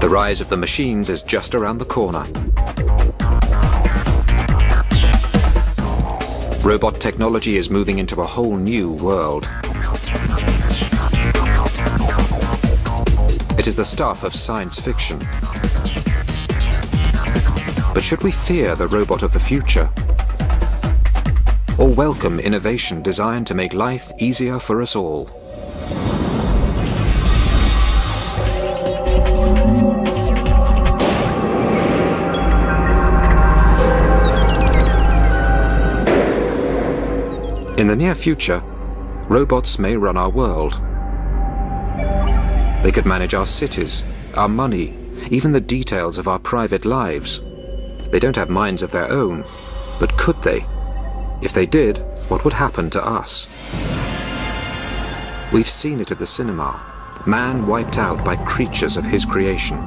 The rise of the machines is just around the corner. Robot technology is moving into a whole new world. It is the stuff of science fiction. But should we fear the robot of the future? Or welcome innovation designed to make life easier for us all? In the near future, robots may run our world. They could manage our cities, our money, even the details of our private lives. They don't have minds of their own, but could they? If they did, what would happen to us? We've seen it at the cinema. Man wiped out by creatures of his creation.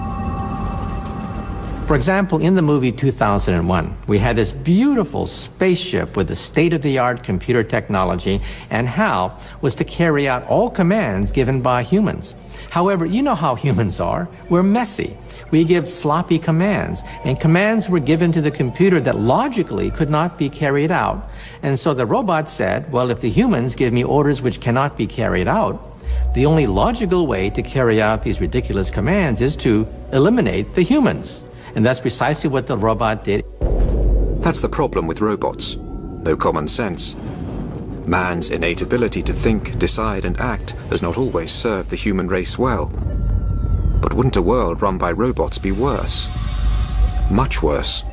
For example, in the movie 2001, we had this beautiful spaceship with the state-of-the-art computer technology, and Hal was to carry out all commands given by humans. However, you know how humans are. We're messy. We give sloppy commands, and commands were given to the computer that logically could not be carried out. And so the robot said, well, if the humans give me orders which cannot be carried out, the only logical way to carry out these ridiculous commands is to eliminate the humans. And that's precisely what the robot did. That's the problem with robots. No common sense. Man's innate ability to think, decide, and act has not always served the human race well. But wouldn't a world run by robots be worse? Much worse.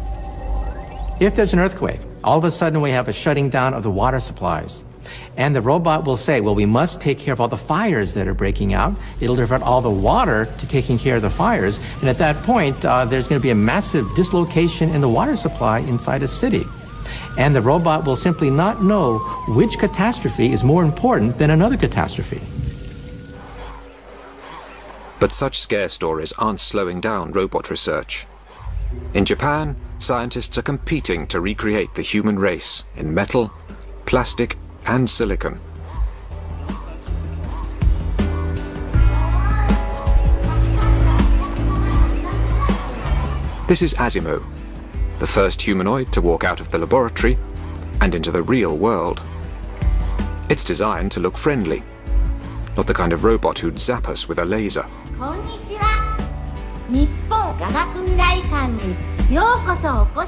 If there's an earthquake, all of a sudden we have a shutting down of the water supplies. And the robot will say, well, we must take care of all the fires that are breaking out. It'll divert all the water to taking care of the fires. And at that point, uh, there's going to be a massive dislocation in the water supply inside a city. And the robot will simply not know which catastrophe is more important than another catastrophe. But such scare stories aren't slowing down robot research. In Japan, scientists are competing to recreate the human race in metal, plastic, and silicon. This is Asimo, the first humanoid to walk out of the laboratory and into the real world. It's designed to look friendly, not the kind of robot who'd zap us with a laser.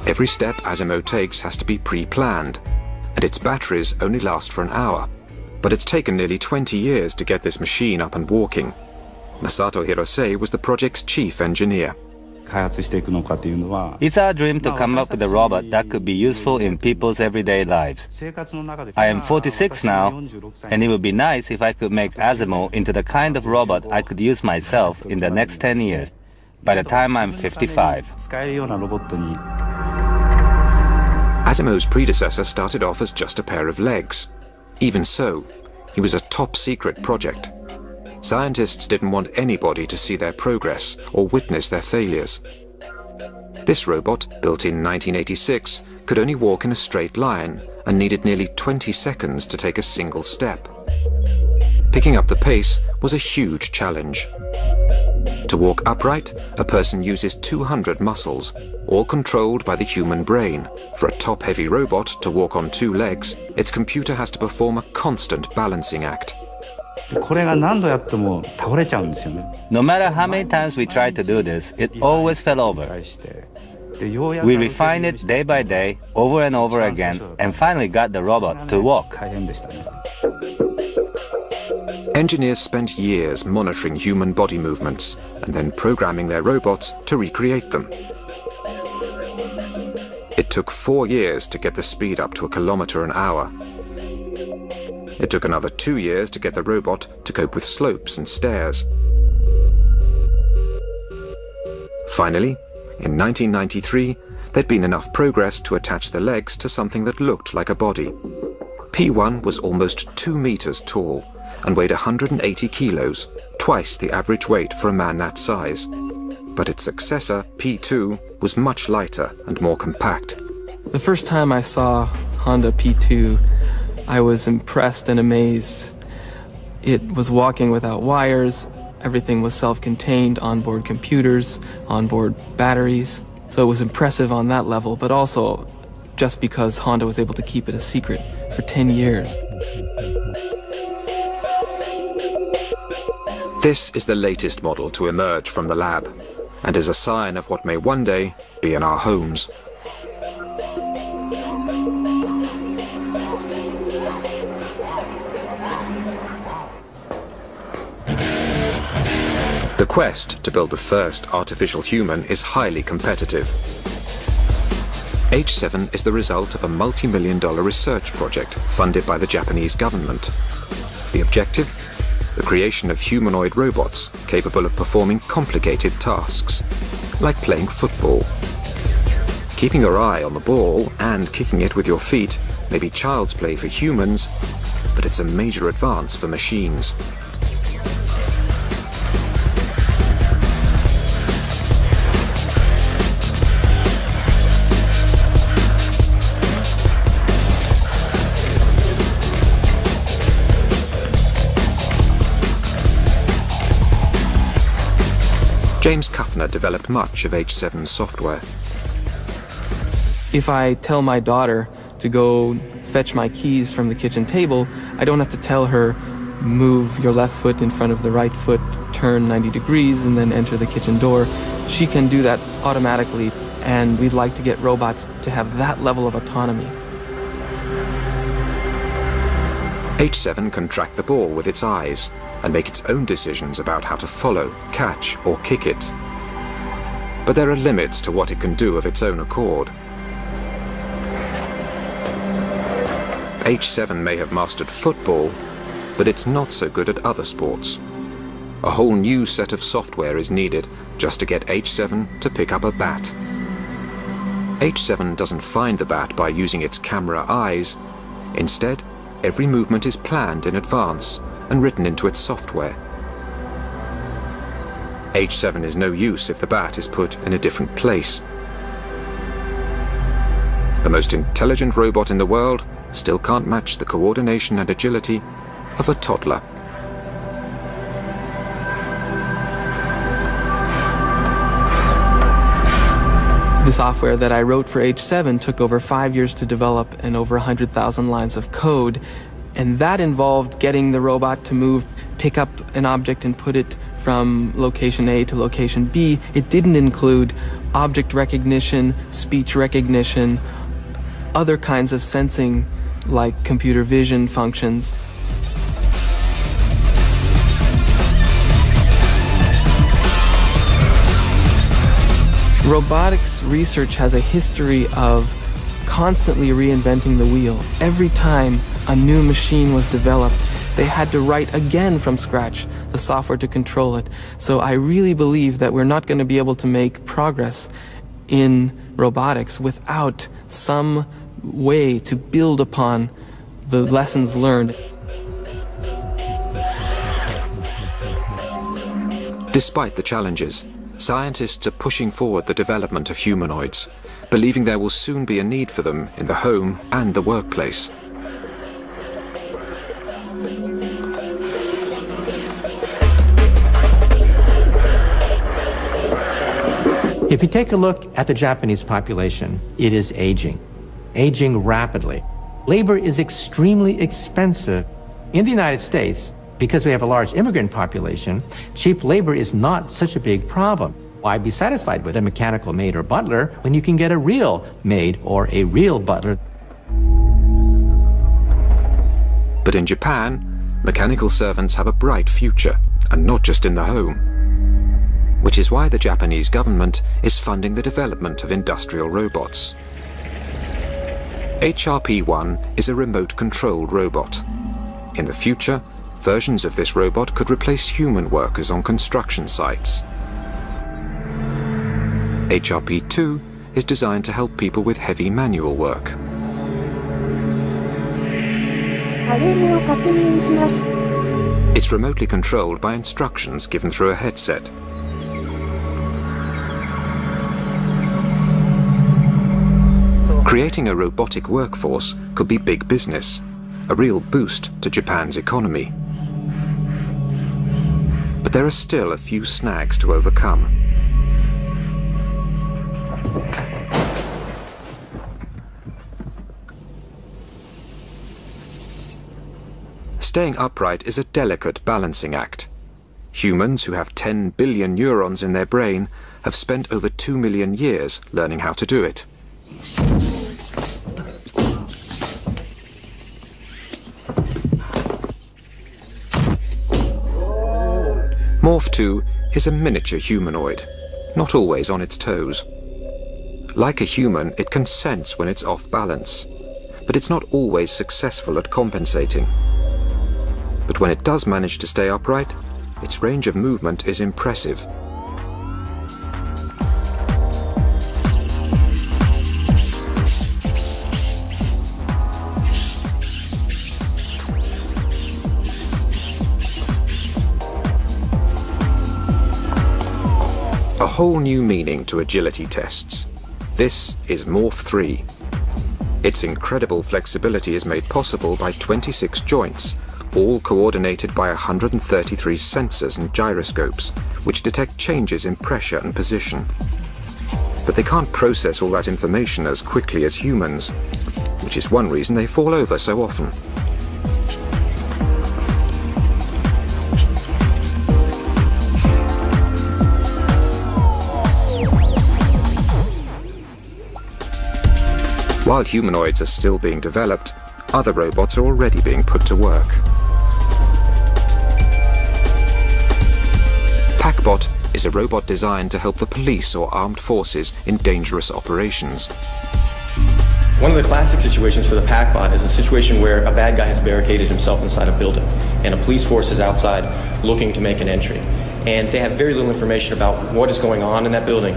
Every step Asimo takes has to be pre-planned, and its batteries only last for an hour. But it's taken nearly 20 years to get this machine up and walking. Masato Hirose was the project's chief engineer. It's our dream to come up with a robot that could be useful in people's everyday lives. I am 46 now, and it would be nice if I could make Asimo into the kind of robot I could use myself in the next 10 years, by the time I'm 55. Asimo's predecessor started off as just a pair of legs. Even so, he was a top secret project. Scientists didn't want anybody to see their progress or witness their failures. This robot, built in 1986, could only walk in a straight line and needed nearly 20 seconds to take a single step. Picking up the pace was a huge challenge. To walk upright, a person uses 200 muscles, all controlled by the human brain. For a top-heavy robot to walk on two legs, its computer has to perform a constant balancing act. No matter how many times we tried to do this, it always fell over. We refined it day by day, over and over again, and finally got the robot to walk. Engineers spent years monitoring human body movements and then programming their robots to recreate them. It took four years to get the speed up to a kilometer an hour. It took another two years to get the robot to cope with slopes and stairs. Finally, in 1993, there'd been enough progress to attach the legs to something that looked like a body. P1 was almost two meters tall and weighed 180 kilos, twice the average weight for a man that size. But its successor, P2, was much lighter and more compact. The first time I saw Honda P2, I was impressed and amazed. It was walking without wires, Everything was self-contained, onboard computers, onboard batteries. So it was impressive on that level, but also just because Honda was able to keep it a secret for 10 years. This is the latest model to emerge from the lab, and is a sign of what may one day be in our homes. The quest to build the first artificial human is highly competitive. H7 is the result of a multi-million dollar research project funded by the Japanese government. The objective? the creation of humanoid robots capable of performing complicated tasks, like playing football. Keeping your eye on the ball and kicking it with your feet may be child's play for humans, but it's a major advance for machines. James Kuffner developed much of H7's software. If I tell my daughter to go fetch my keys from the kitchen table, I don't have to tell her, move your left foot in front of the right foot, turn 90 degrees, and then enter the kitchen door. She can do that automatically, and we'd like to get robots to have that level of autonomy. H7 can track the ball with its eyes, and make its own decisions about how to follow, catch, or kick it. But there are limits to what it can do of its own accord. H7 may have mastered football, but it's not so good at other sports. A whole new set of software is needed just to get H7 to pick up a bat. H7 doesn't find the bat by using its camera eyes. Instead, every movement is planned in advance and written into its software. H7 is no use if the bat is put in a different place. The most intelligent robot in the world still can't match the coordination and agility of a toddler. The software that I wrote for H7 took over five years to develop and over 100,000 lines of code and that involved getting the robot to move, pick up an object and put it from location A to location B. It didn't include object recognition, speech recognition, other kinds of sensing like computer vision functions. Robotics research has a history of constantly reinventing the wheel. Every time a new machine was developed, they had to write again from scratch the software to control it. So I really believe that we're not going to be able to make progress in robotics without some way to build upon the lessons learned. Despite the challenges, scientists are pushing forward the development of humanoids, believing there will soon be a need for them in the home and the workplace. If you take a look at the Japanese population, it is aging, aging rapidly. Labor is extremely expensive. In the United States, because we have a large immigrant population, cheap labor is not such a big problem. Why be satisfied with a mechanical maid or butler when you can get a real maid or a real butler? But in Japan, mechanical servants have a bright future, and not just in the home which is why the Japanese government is funding the development of industrial robots. HRP-1 is a remote-controlled robot. In the future, versions of this robot could replace human workers on construction sites. HRP-2 is designed to help people with heavy manual work. It's remotely controlled by instructions given through a headset. Creating a robotic workforce could be big business, a real boost to Japan's economy. But there are still a few snags to overcome. Staying upright is a delicate balancing act. Humans who have 10 billion neurons in their brain have spent over 2 million years learning how to do it. Morph 2 is a miniature humanoid, not always on its toes. Like a human, it can sense when it's off balance, but it's not always successful at compensating. But when it does manage to stay upright, its range of movement is impressive. A whole new meaning to agility tests. This is Morph 3. Its incredible flexibility is made possible by 26 joints, all coordinated by 133 sensors and gyroscopes, which detect changes in pressure and position. But they can't process all that information as quickly as humans, which is one reason they fall over so often. While humanoids are still being developed, other robots are already being put to work. PackBot is a robot designed to help the police or armed forces in dangerous operations. One of the classic situations for the PackBot is a situation where a bad guy has barricaded himself inside a building and a police force is outside looking to make an entry. And they have very little information about what is going on in that building.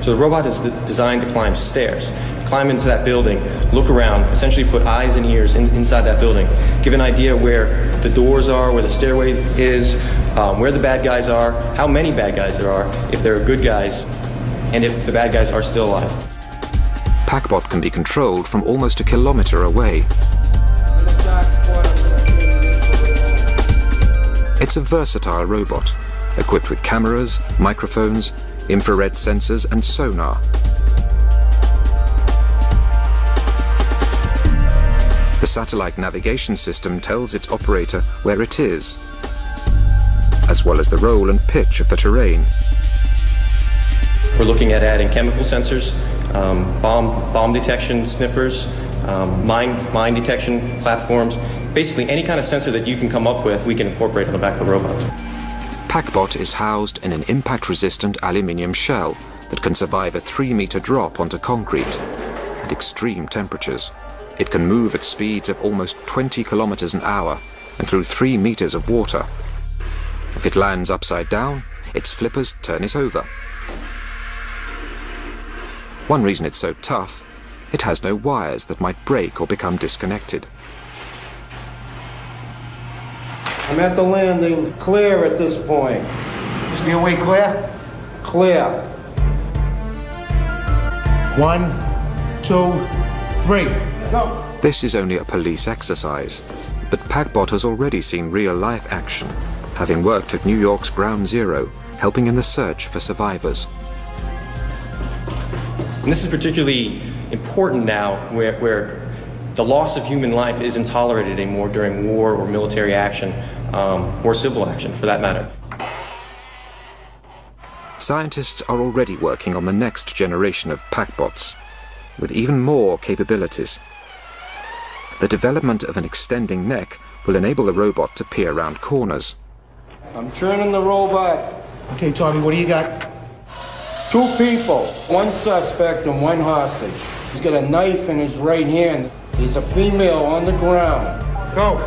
So the robot is designed to climb stairs, climb into that building, look around, essentially put eyes and ears in, inside that building, give an idea where the doors are, where the stairway is, um, where the bad guys are, how many bad guys there are, if there are good guys, and if the bad guys are still alive. PackBot can be controlled from almost a kilometer away. It's a versatile robot, equipped with cameras, microphones, infrared sensors and sonar. The satellite navigation system tells its operator where it is, well as the roll and pitch of the terrain. We're looking at adding chemical sensors, um, bomb, bomb detection sniffers, um, mine, mine detection platforms. Basically, any kind of sensor that you can come up with, we can incorporate on the back of the robot. PackBot is housed in an impact-resistant aluminium shell that can survive a three-meter drop onto concrete at extreme temperatures. It can move at speeds of almost 20 kilometers an hour and through three meters of water. If it lands upside down, its flippers turn it over. One reason it's so tough, it has no wires that might break or become disconnected. I'm at the landing, clear at this point. Is the way clear? Clear. One, two, three. Go. This is only a police exercise, but PackBot has already seen real-life action, having worked at New York's Ground Zero, helping in the search for survivors. And this is particularly important now where, where the loss of human life isn't tolerated anymore during war or military action um, or civil action for that matter. Scientists are already working on the next generation of PackBots, with even more capabilities. The development of an extending neck will enable the robot to peer around corners. I'm turning the robot. Okay, Tommy, what do you got? Two people, one suspect and one hostage. He's got a knife in his right hand. There's a female on the ground. Go.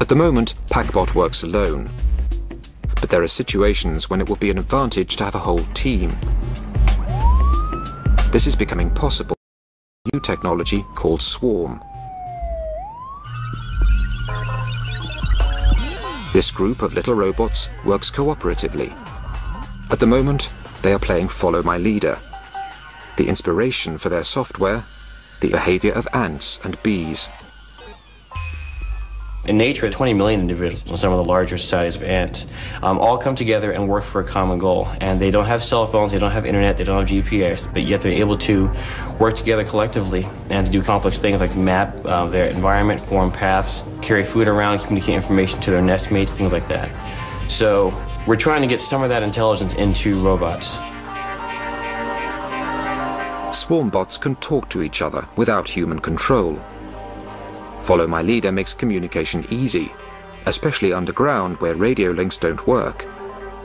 At the moment, PackBot works alone. But there are situations when it will be an advantage to have a whole team. This is becoming possible new technology called Swarm. This group of little robots works cooperatively. At the moment, they are playing Follow My Leader. The inspiration for their software, the behavior of ants and bees. In nature, 20 million individuals in some of the larger societies of ants um, all come together and work for a common goal. And they don't have cell phones, they don't have internet, they don't have GPS, but yet they're able to work together collectively and to do complex things like map uh, their environment, form paths, carry food around, communicate information to their nest mates, things like that. So we're trying to get some of that intelligence into robots. Swarm bots can talk to each other without human control. Follow My Leader makes communication easy, especially underground where radio links don't work.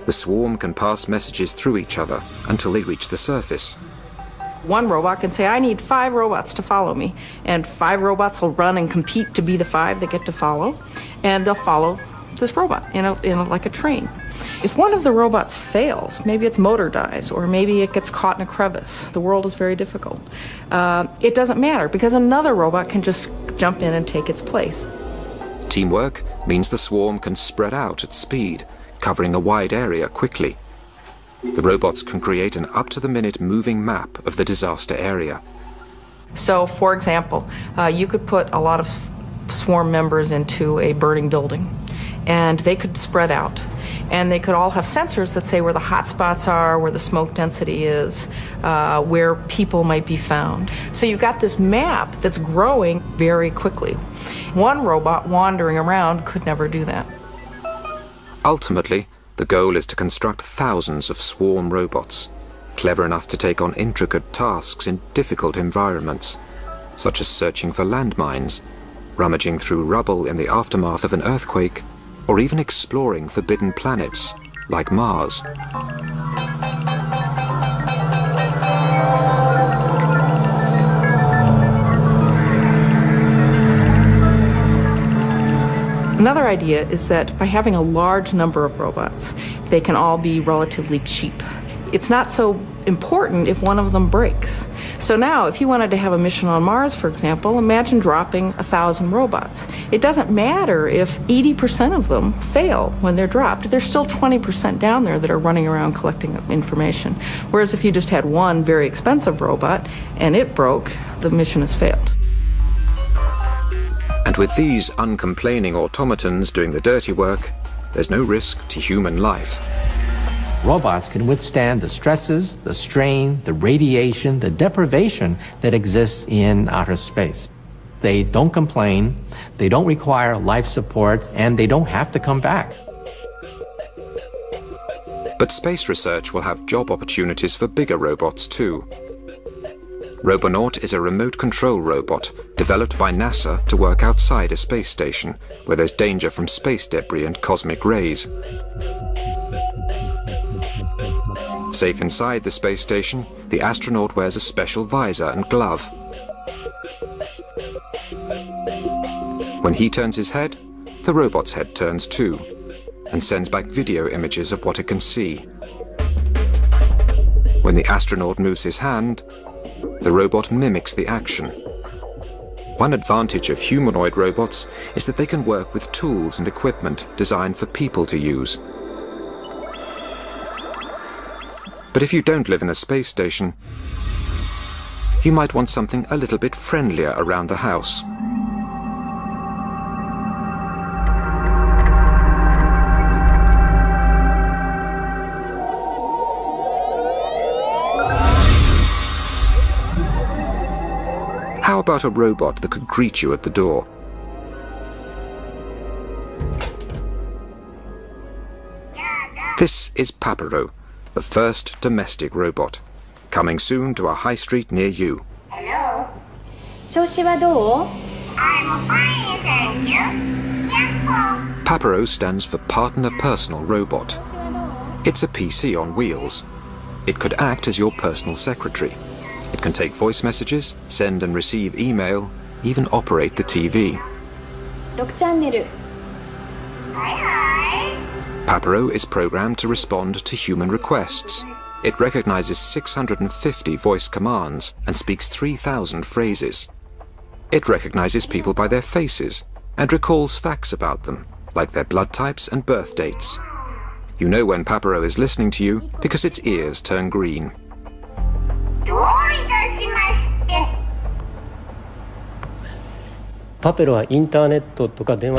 The swarm can pass messages through each other until they reach the surface. One robot can say, I need five robots to follow me. And five robots will run and compete to be the five that get to follow. And they'll follow this robot in, a, in a, like a train. If one of the robots fails, maybe its motor dies, or maybe it gets caught in a crevice, the world is very difficult. Uh, it doesn't matter because another robot can just jump in and take its place. Teamwork means the swarm can spread out at speed, covering a wide area quickly. The robots can create an up to the minute moving map of the disaster area. So, for example, uh, you could put a lot of swarm members into a burning building and they could spread out. And they could all have sensors that say where the hot spots are, where the smoke density is, uh, where people might be found. So you've got this map that's growing very quickly. One robot wandering around could never do that. Ultimately, the goal is to construct thousands of swarm robots, clever enough to take on intricate tasks in difficult environments, such as searching for landmines, rummaging through rubble in the aftermath of an earthquake, or even exploring forbidden planets like Mars. Another idea is that by having a large number of robots, they can all be relatively cheap. It's not so important if one of them breaks. So now, if you wanted to have a mission on Mars, for example, imagine dropping a thousand robots. It doesn't matter if 80% of them fail when they're dropped. There's still 20% down there that are running around collecting information. Whereas if you just had one very expensive robot and it broke, the mission has failed. And with these uncomplaining automatons doing the dirty work, there's no risk to human life. Robots can withstand the stresses, the strain, the radiation, the deprivation that exists in outer space. They don't complain, they don't require life support, and they don't have to come back. But space research will have job opportunities for bigger robots too. Robonaut is a remote control robot developed by NASA to work outside a space station where there's danger from space debris and cosmic rays. Safe inside the space station, the astronaut wears a special visor and glove. When he turns his head, the robot's head turns too, and sends back video images of what it can see. When the astronaut moves his hand, the robot mimics the action. One advantage of humanoid robots is that they can work with tools and equipment designed for people to use. But if you don't live in a space station, you might want something a little bit friendlier around the house. How about a robot that could greet you at the door? This is Papero, the first domestic robot, coming soon to a high street near you. Hello. 調子はどう I'm fine, thank you. Yahoo! Papero stands for Partner Personal Robot. It's a PC on wheels. It could act as your personal secretary. It can take voice messages, send and receive email, even operate the TV. 6チャンネル。はいはい。 Papero is programmed to respond to human requests. It recognizes 650 voice commands and speaks 3,000 phrases. It recognizes people by their faces and recalls facts about them, like their blood types and birth dates. You know when Papero is listening to you because its ears turn green.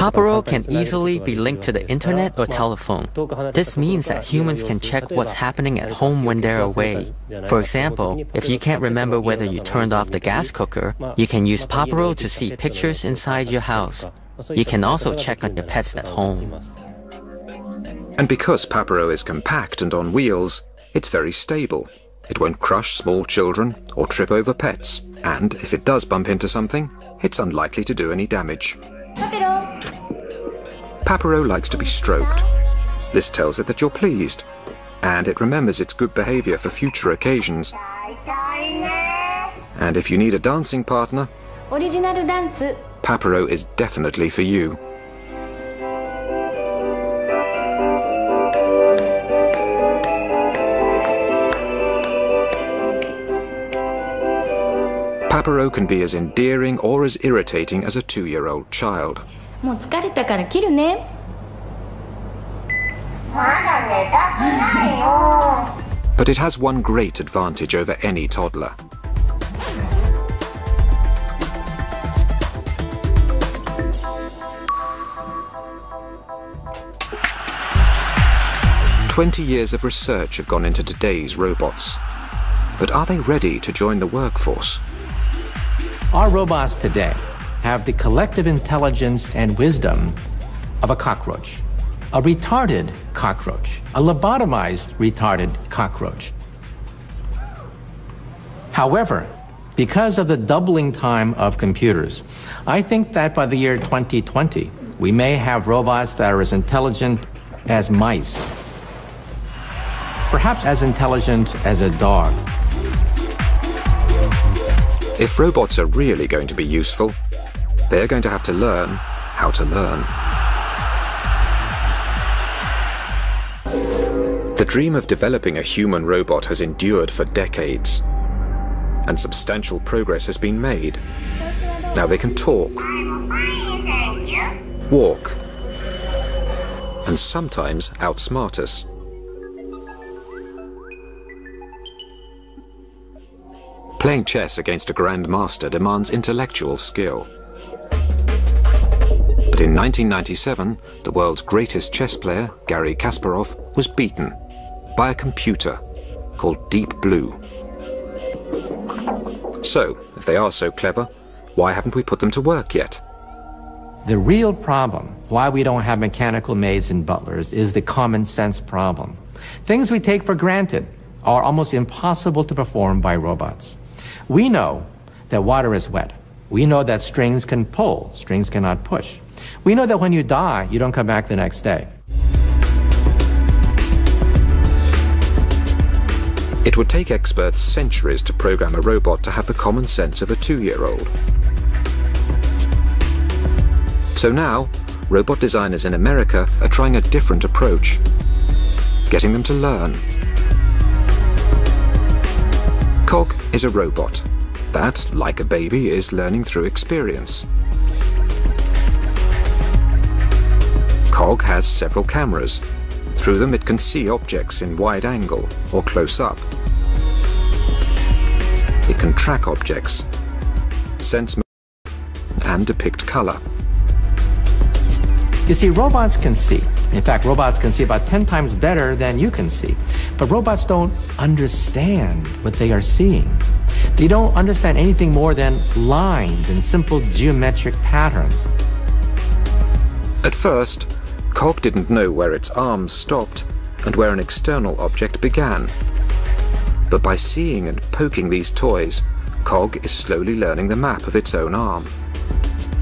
Papero can easily be linked to the internet or telephone. This means that humans can check what's happening at home when they're away. For example, if you can't remember whether you turned off the gas cooker, you can use Papero to see pictures inside your house. You can also check on your pets at home. And because Papero is compact and on wheels, it's very stable. It won't crush small children or trip over pets. And if it does bump into something, it's unlikely to do any damage. Papero, Papero likes to be stroked. This tells it that you're pleased, and it remembers its good behavior for future occasions. And if you need a dancing partner, Papero is definitely for you. Papero can be as endearing or as irritating as a two-year-old child. but it has one great advantage over any toddler. Twenty years of research have gone into today's robots. But are they ready to join the workforce? Our robots today have the collective intelligence and wisdom of a cockroach, a retarded cockroach, a lobotomized retarded cockroach. However, because of the doubling time of computers, I think that by the year 2020, we may have robots that are as intelligent as mice, perhaps as intelligent as a dog. If robots are really going to be useful, they're going to have to learn how to learn. The dream of developing a human robot has endured for decades, and substantial progress has been made. Now they can talk, walk, and sometimes outsmart us. Playing chess against a grandmaster demands intellectual skill. But in 1997, the world's greatest chess player, Garry Kasparov, was beaten by a computer called Deep Blue. So, if they are so clever, why haven't we put them to work yet? The real problem, why we don't have mechanical maids and butlers, is the common sense problem. Things we take for granted are almost impossible to perform by robots. We know that water is wet. We know that strings can pull, strings cannot push. We know that when you die, you don't come back the next day. It would take experts centuries to program a robot to have the common sense of a two-year-old. So now, robot designers in America are trying a different approach, getting them to learn. Cog is a robot that, like a baby, is learning through experience. Cog has several cameras. Through them it can see objects in wide angle or close up. It can track objects, sense and depict color. You see, robots can see. In fact, robots can see about 10 times better than you can see. But robots don't understand what they are seeing. They don't understand anything more than lines and simple geometric patterns. At first, Cog didn't know where its arms stopped and where an external object began. But by seeing and poking these toys, Cog is slowly learning the map of its own arm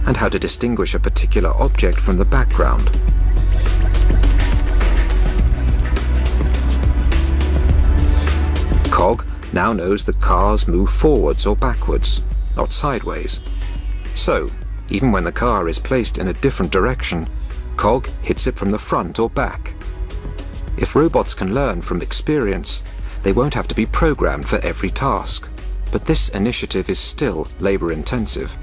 and how to distinguish a particular object from the background. Now knows that cars move forwards or backwards, not sideways. So, even when the car is placed in a different direction, Cog hits it from the front or back. If robots can learn from experience, they won't have to be programmed for every task. But this initiative is still labor intensive.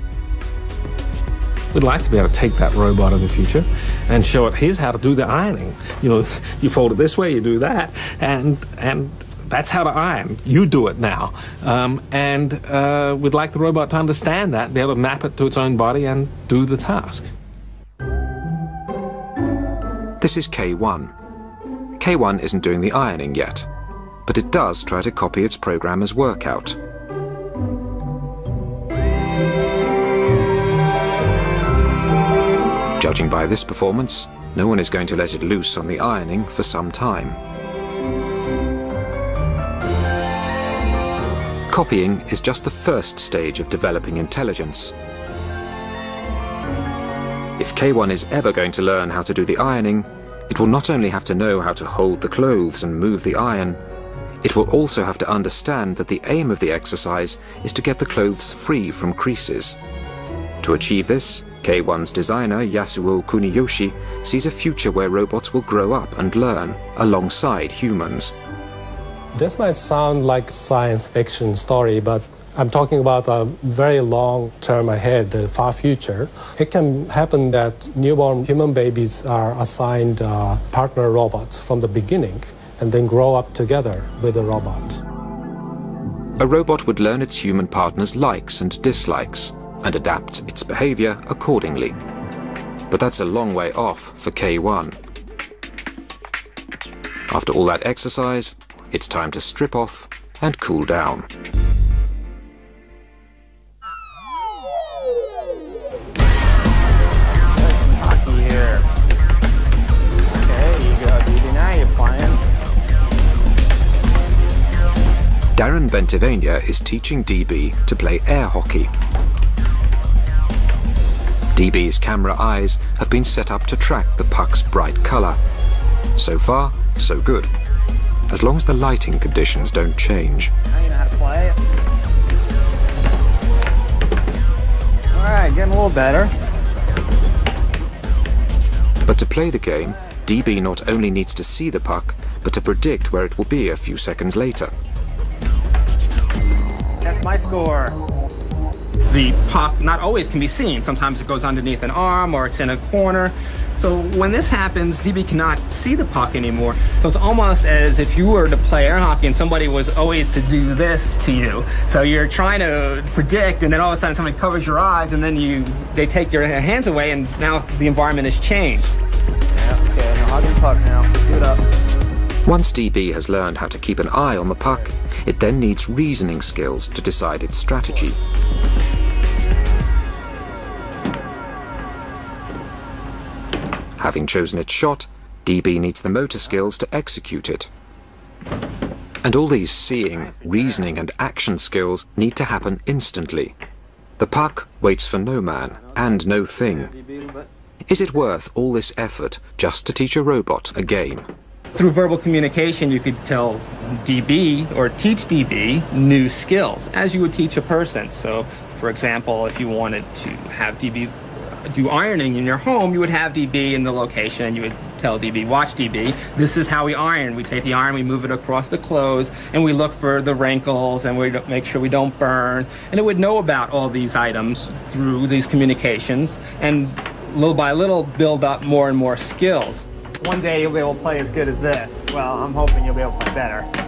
We'd like to be able to take that robot in the future and show it here's how to do the ironing. You know, you fold it this way, you do that, and and that's how to iron. You do it now. Um, and uh, we'd like the robot to understand that, be able to map it to its own body and do the task. This is K1. K1 isn't doing the ironing yet, but it does try to copy its programmer's workout. Judging by this performance, no one is going to let it loose on the ironing for some time. Copying is just the first stage of developing intelligence. If K1 is ever going to learn how to do the ironing, it will not only have to know how to hold the clothes and move the iron, it will also have to understand that the aim of the exercise is to get the clothes free from creases. To achieve this, K1's designer Yasuo Kuniyoshi sees a future where robots will grow up and learn alongside humans. This might sound like science fiction story, but I'm talking about a very long term ahead, the far future. It can happen that newborn human babies are assigned uh, partner robots from the beginning and then grow up together with the robot. A robot would learn its human partner's likes and dislikes and adapt its behavior accordingly. But that's a long way off for K1. After all that exercise, it's time to strip off and cool down. Darrin Bentivegna is teaching DB to play air hockey. DB's camera eyes have been set up to track the puck's bright colour. So far, so good. As long as the lighting conditions don't change. Now you know how to play it. Alright, getting a little better. But to play the game, DB not only needs to see the puck, but to predict where it will be a few seconds later. That's my score. The puck not always can be seen. Sometimes it goes underneath an arm or it's in a corner. So when this happens, DB cannot see the puck anymore. So it's almost as if you were to play air hockey and somebody was always to do this to you. So you're trying to predict, and then all of a sudden somebody covers your eyes, and then you they take your hands away, and now the environment has changed. Yeah, okay, now hug the puck now. Give it up. Once DB has learned how to keep an eye on the puck, it then needs reasoning skills to decide its strategy. Having chosen its shot, DB needs the motor skills to execute it. And all these seeing, reasoning and action skills need to happen instantly. The puck waits for no man and no thing. Is it worth all this effort just to teach a robot a game? Through verbal communication, you could tell DB or teach DB new skills as you would teach a person. So, for example, if you wanted to have DB do ironing in your home, you would have DB in the location and you would tell DB, watch DB, this is how we iron. We take the iron, we move it across the clothes, and we look for the wrinkles and we make sure we don't burn. And it would know about all these items through these communications and little by little build up more and more skills. One day you'll be able to play as good as this. Well, I'm hoping you'll be able to play better.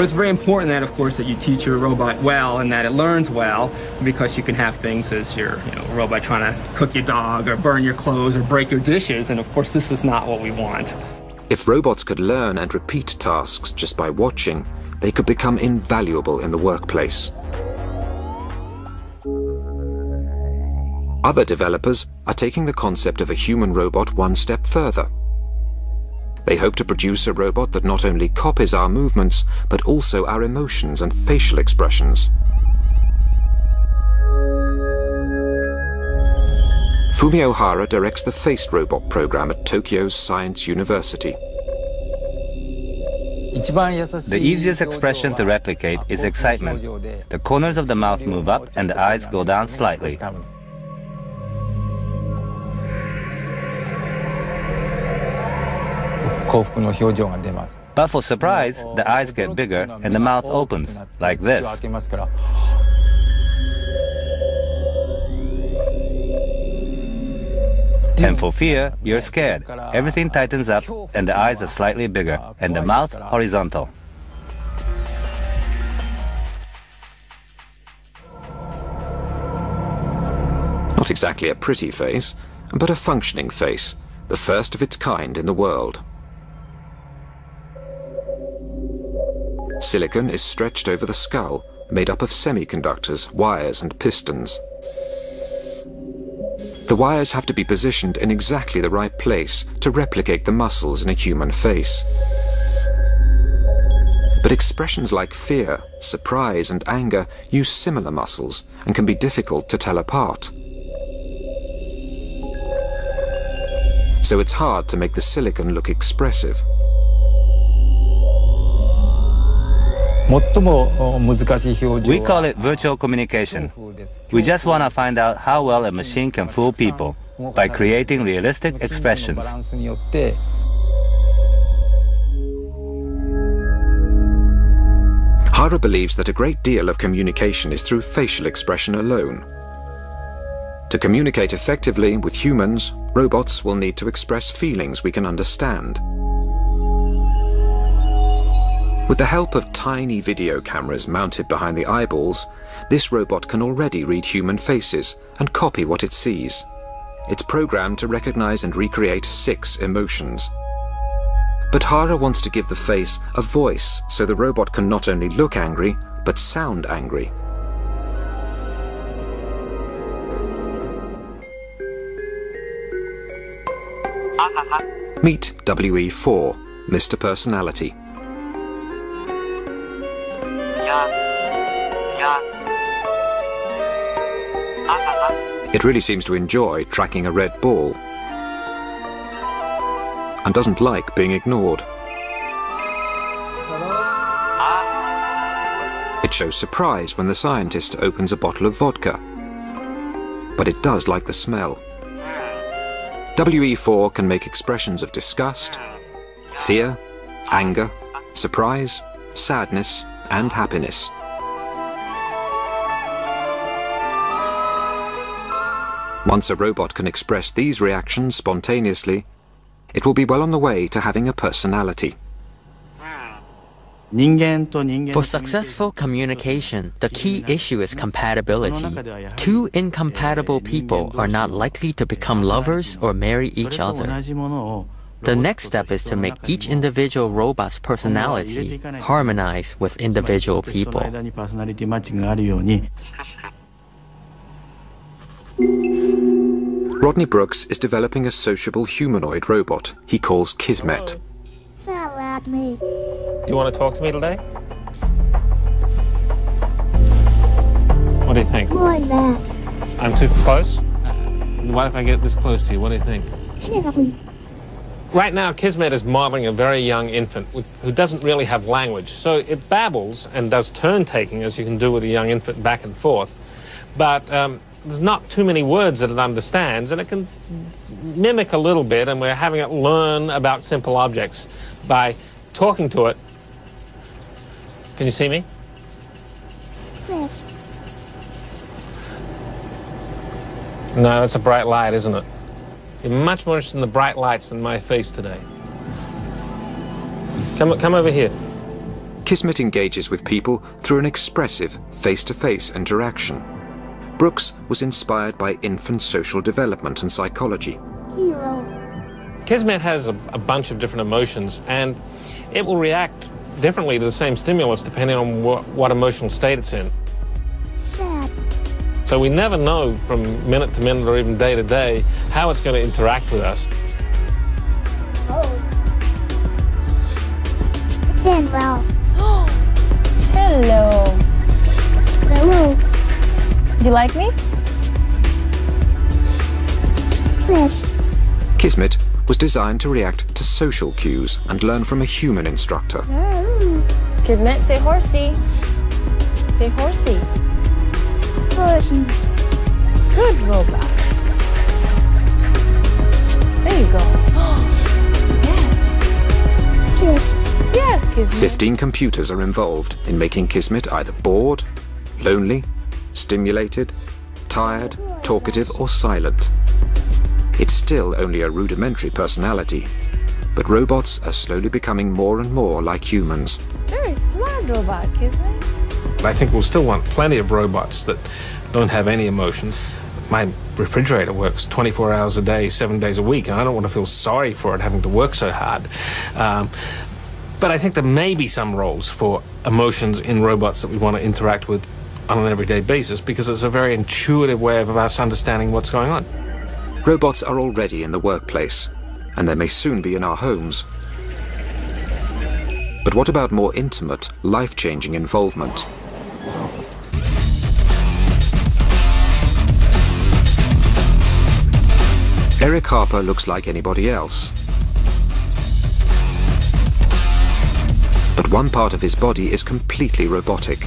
But it's very important that, of course, that you teach your robot well and that it learns well, because you can have things as your you know, robot trying to cook your dog or burn your clothes or break your dishes, and of course, this is not what we want. If robots could learn and repeat tasks just by watching, they could become invaluable in the workplace. Other developers are taking the concept of a human robot one step further. They hope to produce a robot that not only copies our movements, but also our emotions and facial expressions. Fumio Hara directs the Faced Robot program at Tokyo's Science University. The easiest expression to replicate is excitement. The corners of the mouth move up and the eyes go down slightly. But for surprise, the eyes get bigger and the mouth opens, like this. And for fear, you're scared. Everything tightens up and the eyes are slightly bigger and the mouth horizontal. Not exactly a pretty face, but a functioning face, the first of its kind in the world. Silicon is stretched over the skull, made up of semiconductors, wires and pistons. The wires have to be positioned in exactly the right place to replicate the muscles in a human face. But expressions like fear, surprise and anger use similar muscles and can be difficult to tell apart. So it's hard to make the silicon look expressive. We call it virtual communication. We just want to find out how well a machine can fool people by creating realistic expressions. Hara believes that a great deal of communication is through facial expression alone. To communicate effectively with humans, robots will need to express feelings we can understand. With the help of tiny video cameras mounted behind the eyeballs, this robot can already read human faces and copy what it sees. It's programmed to recognize and recreate six emotions. But Hara wants to give the face a voice so the robot can not only look angry, but sound angry. Meet WE4, Mr. Personality. It really seems to enjoy tracking a red ball and doesn't like being ignored. It shows surprise when the scientist opens a bottle of vodka, but it does like the smell. WE4 can make expressions of disgust, fear, anger, surprise, sadness, and happiness. Once a robot can express these reactions spontaneously, it will be well on the way to having a personality. For successful communication, the key issue is compatibility. Two incompatible people are not likely to become lovers or marry each other. The next step is to make each individual robot's personality harmonize with individual people. Rodney Brooks is developing a sociable humanoid robot he calls Kismet. Do you want to talk to me today? What do you think? Like that. I'm too close? What if I get this close to you? What do you think? Right now, Kismet is modeling a very young infant who doesn't really have language. So it babbles and does turn taking, as you can do with a young infant, back and forth. But um, there's not too many words that it understands, and it can mimic a little bit, and we're having it learn about simple objects by talking to it. Can you see me? Yes. No, it's a bright light, isn't it? You're much more interested in the bright lights than my face today. Come, come over here. Kismet engages with people through an expressive face-to-face interaction. Brooks was inspired by infant social development and psychology. Hero. Kismet has a, a bunch of different emotions, and it will react differently to the same stimulus depending on what, what emotional state it's in. Sad. So we never know from minute to minute or even day to day how it's going to interact with us. Then Ralph. Hello. Hello. Do you like me? Yes. Kismet was designed to react to social cues and learn from a human instructor. Oh. Kismet, say horsey. Say horsey. Horsey. Good robot. There you go. yes. Yes. Yes, Kismet. 15 computers are involved in making Kismet either bored, lonely, stimulated, tired, talkative, or silent. It's still only a rudimentary personality, but robots are slowly becoming more and more like humans. Very smart robot, Kismet. I think we'll still want plenty of robots that don't have any emotions. My refrigerator works 24 hours a day, seven days a week, and I don't want to feel sorry for it having to work so hard. Um, but I think there may be some roles for emotions in robots that we want to interact with on an everyday basis because it's a very intuitive way of us understanding what's going on. Robots are already in the workplace, and they may soon be in our homes. But what about more intimate, life-changing involvement? Eric Harper looks like anybody else. But one part of his body is completely robotic.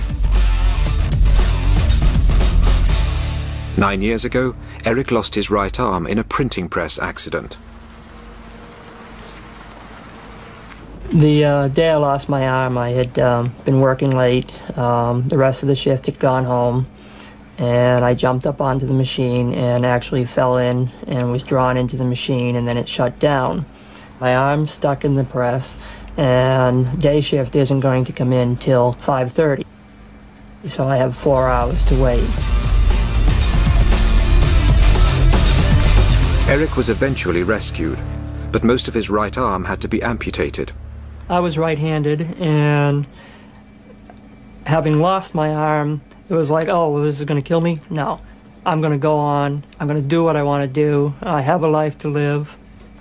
Nine years ago, Eric lost his right arm in a printing press accident. The uh, day I lost my arm, I had um, been working late. Um, the rest of the shift had gone home and I jumped up onto the machine and actually fell in and was drawn into the machine and then it shut down. My arm stuck in the press and day shift isn't going to come in till 5.30 so I have four hours to wait. Eric was eventually rescued, but most of his right arm had to be amputated. I was right-handed and having lost my arm it was like, oh, well, this is going to kill me? No. I'm going to go on. I'm going to do what I want to do. I have a life to live,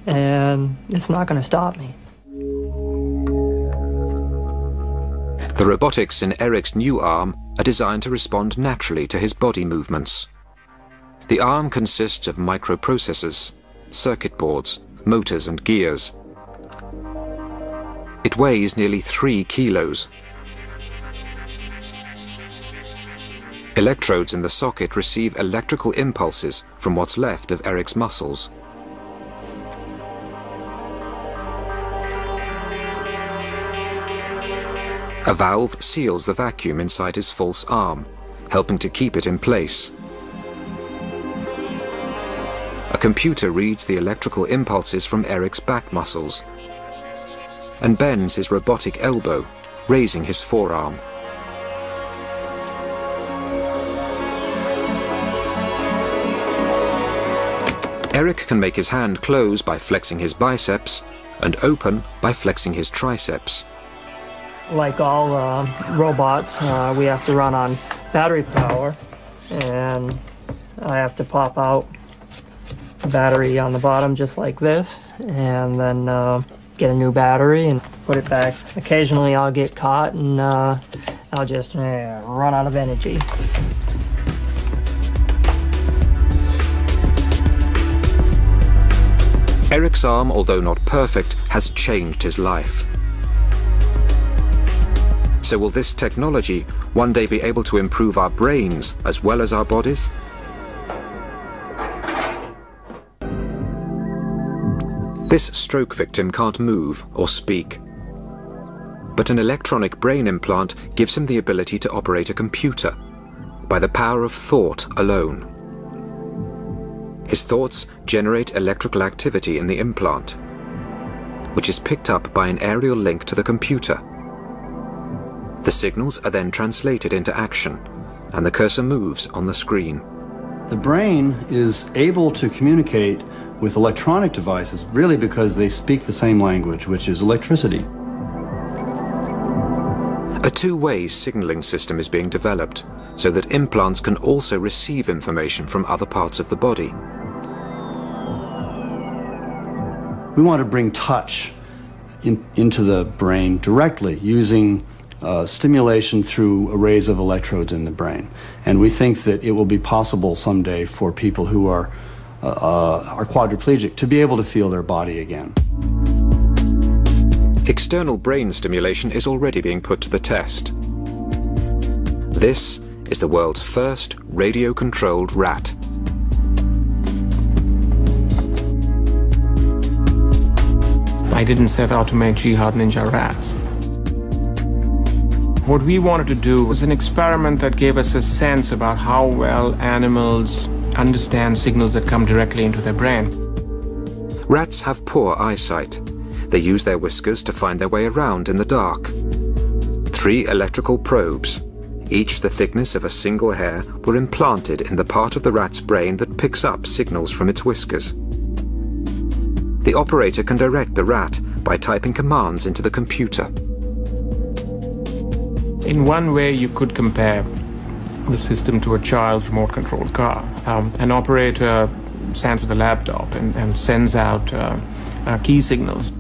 and it's not going to stop me. The robotics in Eric's new arm are designed to respond naturally to his body movements. The arm consists of microprocessors, circuit boards, motors and gears. It weighs nearly three kilos Electrodes in the socket receive electrical impulses from what's left of Eric's muscles. A valve seals the vacuum inside his false arm, helping to keep it in place. A computer reads the electrical impulses from Eric's back muscles and bends his robotic elbow, raising his forearm. Eric can make his hand close by flexing his biceps and open by flexing his triceps. Like all uh, robots, uh, we have to run on battery power, and I have to pop out the battery on the bottom just like this, and then uh, get a new battery and put it back. Occasionally I'll get caught and uh, I'll just uh, run out of energy. Eric's arm, although not perfect, has changed his life. So will this technology one day be able to improve our brains as well as our bodies? This stroke victim can't move or speak. But an electronic brain implant gives him the ability to operate a computer by the power of thought alone. His thoughts generate electrical activity in the implant, which is picked up by an aerial link to the computer. The signals are then translated into action, and the cursor moves on the screen. The brain is able to communicate with electronic devices really because they speak the same language, which is electricity. A two-way signaling system is being developed so that implants can also receive information from other parts of the body. We want to bring touch in, into the brain directly using uh, stimulation through arrays of electrodes in the brain. And we think that it will be possible someday for people who are, uh, uh, are quadriplegic to be able to feel their body again. External brain stimulation is already being put to the test. This is the world's first radio-controlled rat. I didn't set out to make jihad ninja rats. What we wanted to do was an experiment that gave us a sense about how well animals understand signals that come directly into their brain. Rats have poor eyesight. They use their whiskers to find their way around in the dark. Three electrical probes, each the thickness of a single hair, were implanted in the part of the rat's brain that picks up signals from its whiskers. The operator can direct the rat by typing commands into the computer. In one way, you could compare the system to a child's remote controlled car. Um, an operator stands with a laptop and, and sends out uh, uh, key signals.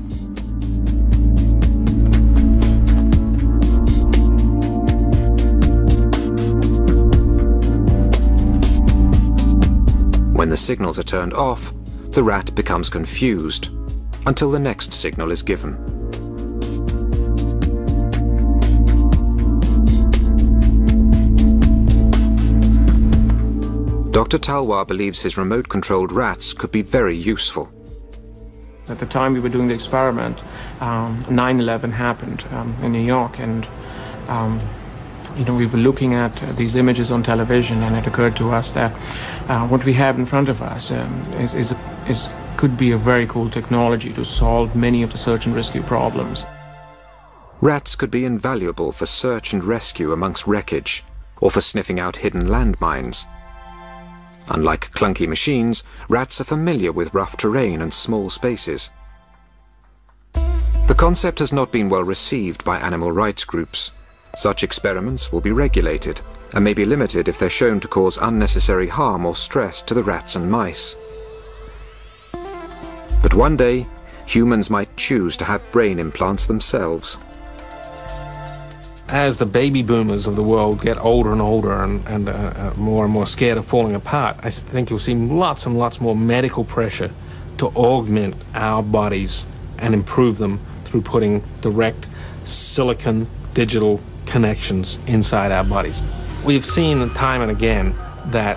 When the signals are turned off, the rat becomes confused until the next signal is given. Dr. Talwar believes his remote-controlled rats could be very useful. At the time we were doing the experiment, 9-11 um, happened um, in New York and um, you know, we were looking at uh, these images on television and it occurred to us that uh, what we have in front of us um, is, is, is, could be a very cool technology to solve many of the search and rescue problems. Rats could be invaluable for search and rescue amongst wreckage or for sniffing out hidden landmines. Unlike clunky machines, rats are familiar with rough terrain and small spaces. The concept has not been well received by animal rights groups. Such experiments will be regulated and may be limited if they're shown to cause unnecessary harm or stress to the rats and mice. But one day, humans might choose to have brain implants themselves as the baby boomers of the world get older and older and, and uh, uh, more and more scared of falling apart, I think you'll see lots and lots more medical pressure to augment our bodies and improve them through putting direct silicon digital connections inside our bodies. We've seen time and again that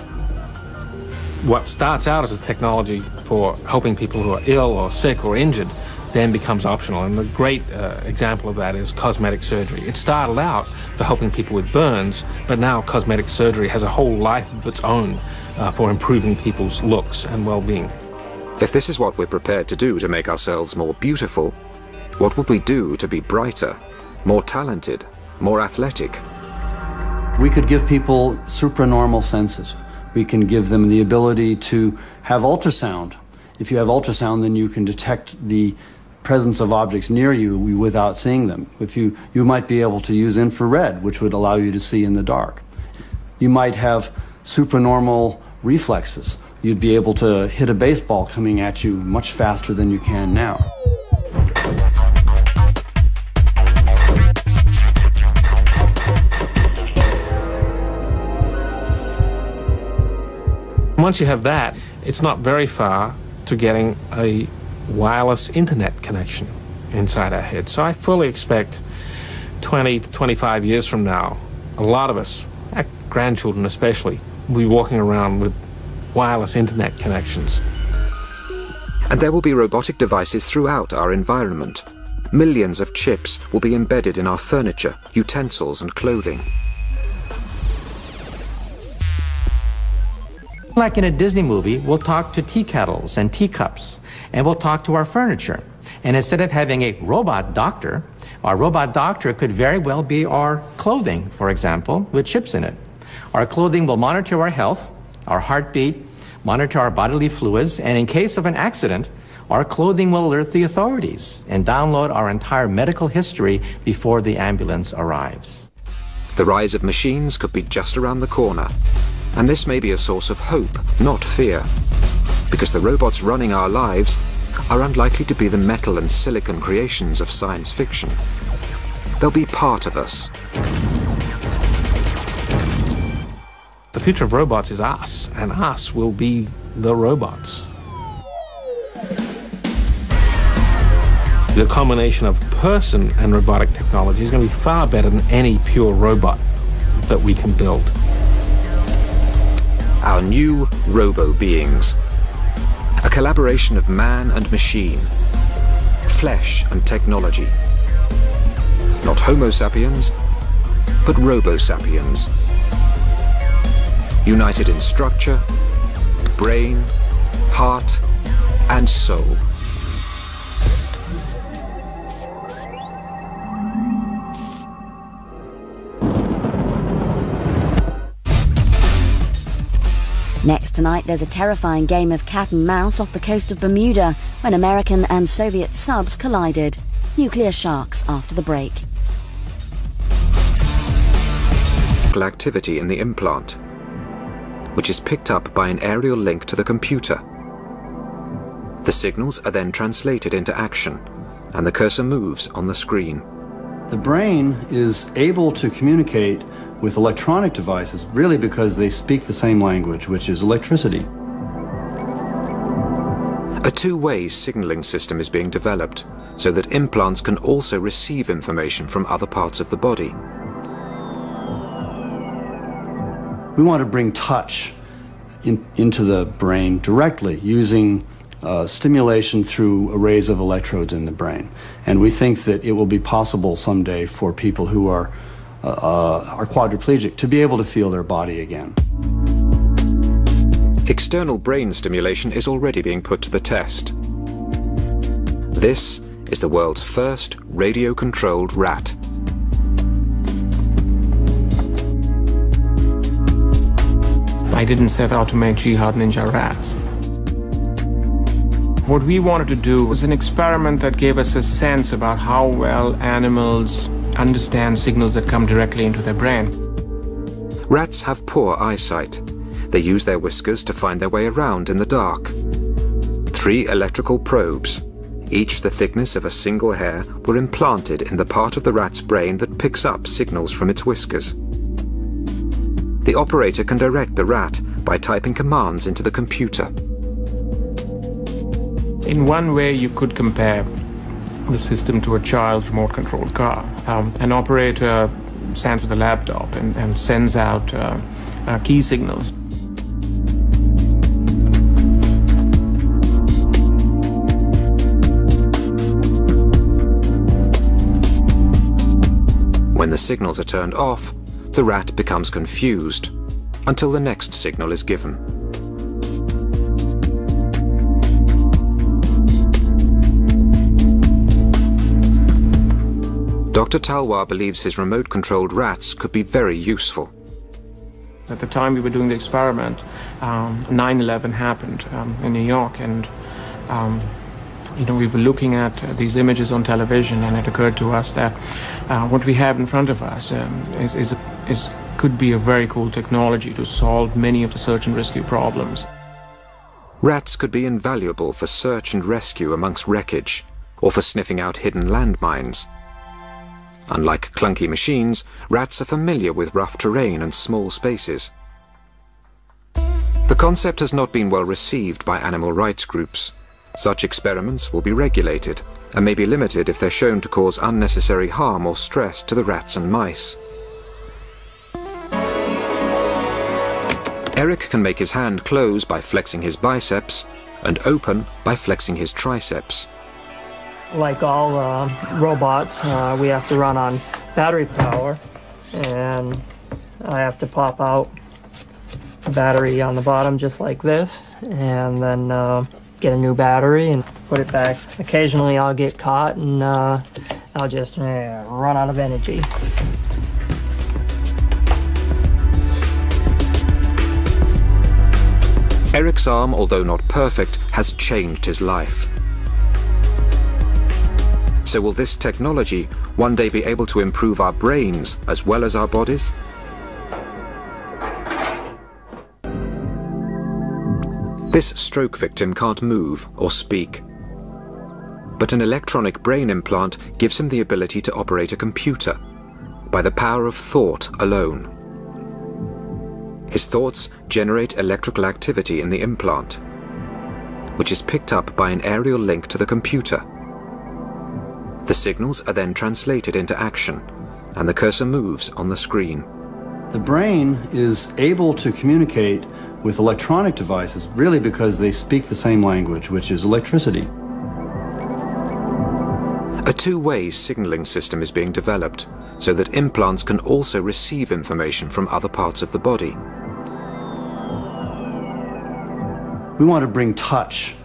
what starts out as a technology for helping people who are ill or sick or injured then becomes optional. And the great uh, example of that is cosmetic surgery. It started out for helping people with burns, but now cosmetic surgery has a whole life of its own uh, for improving people's looks and well-being. If this is what we're prepared to do to make ourselves more beautiful, what would we do to be brighter, more talented, more athletic? We could give people supranormal senses. We can give them the ability to have ultrasound. If you have ultrasound, then you can detect the presence of objects near you without seeing them. If you, you might be able to use infrared, which would allow you to see in the dark. You might have supranormal reflexes. You'd be able to hit a baseball coming at you much faster than you can now. Once you have that, it's not very far to getting a wireless internet connection inside our head. So I fully expect 20 to 25 years from now, a lot of us, our grandchildren especially, will be walking around with wireless internet connections. And there will be robotic devices throughout our environment. Millions of chips will be embedded in our furniture, utensils and clothing. Like in a Disney movie, we'll talk to tea kettles and teacups, and we'll talk to our furniture. And instead of having a robot doctor, our robot doctor could very well be our clothing, for example, with chips in it. Our clothing will monitor our health, our heartbeat, monitor our bodily fluids, and in case of an accident, our clothing will alert the authorities and download our entire medical history before the ambulance arrives. The rise of machines could be just around the corner. And this may be a source of hope, not fear. Because the robots running our lives are unlikely to be the metal and silicon creations of science fiction. They'll be part of us. The future of robots is us, and us will be the robots. The combination of person and robotic technology is going to be far better than any pure robot that we can build our new robo-beings. A collaboration of man and machine, flesh and technology. Not Homo sapiens, but Robo sapiens. United in structure, brain, heart, and soul. Next tonight, there's a terrifying game of cat and mouse off the coast of Bermuda when American and Soviet subs collided. Nuclear sharks after the break. Activity in the implant, which is picked up by an aerial link to the computer. The signals are then translated into action, and the cursor moves on the screen. The brain is able to communicate with electronic devices really because they speak the same language, which is electricity. A two-way signaling system is being developed so that implants can also receive information from other parts of the body. We want to bring touch in, into the brain directly using uh, stimulation through arrays of electrodes in the brain. And we think that it will be possible someday for people who are, uh, are quadriplegic to be able to feel their body again. External brain stimulation is already being put to the test. This is the world's first radio-controlled rat. I didn't set out to make jihad ninja rats. What we wanted to do was an experiment that gave us a sense about how well animals understand signals that come directly into their brain. Rats have poor eyesight. They use their whiskers to find their way around in the dark. Three electrical probes, each the thickness of a single hair, were implanted in the part of the rat's brain that picks up signals from its whiskers. The operator can direct the rat by typing commands into the computer. In one way, you could compare the system to a child's remote controlled car. Um, an operator stands with a laptop and, and sends out uh, uh, key signals. When the signals are turned off, the rat becomes confused until the next signal is given. Dr. Talwar believes his remote-controlled rats could be very useful. At the time we were doing the experiment, 9-11 um, happened um, in New York, and um, you know we were looking at uh, these images on television, and it occurred to us that uh, what we have in front of us um, is, is, is could be a very cool technology to solve many of the search and rescue problems. Rats could be invaluable for search and rescue amongst wreckage, or for sniffing out hidden landmines. Unlike clunky machines, rats are familiar with rough terrain and small spaces. The concept has not been well received by animal rights groups. Such experiments will be regulated and may be limited if they're shown to cause unnecessary harm or stress to the rats and mice. Eric can make his hand close by flexing his biceps and open by flexing his triceps. Like all uh, robots, uh, we have to run on battery power, and I have to pop out a battery on the bottom just like this, and then uh, get a new battery and put it back. Occasionally I'll get caught and uh, I'll just uh, run out of energy. Eric's arm, although not perfect, has changed his life. So will this technology one day be able to improve our brains as well as our bodies? This stroke victim can't move or speak. But an electronic brain implant gives him the ability to operate a computer by the power of thought alone. His thoughts generate electrical activity in the implant, which is picked up by an aerial link to the computer. The signals are then translated into action, and the cursor moves on the screen. The brain is able to communicate with electronic devices really because they speak the same language, which is electricity. A two-way signaling system is being developed so that implants can also receive information from other parts of the body. We want to bring touch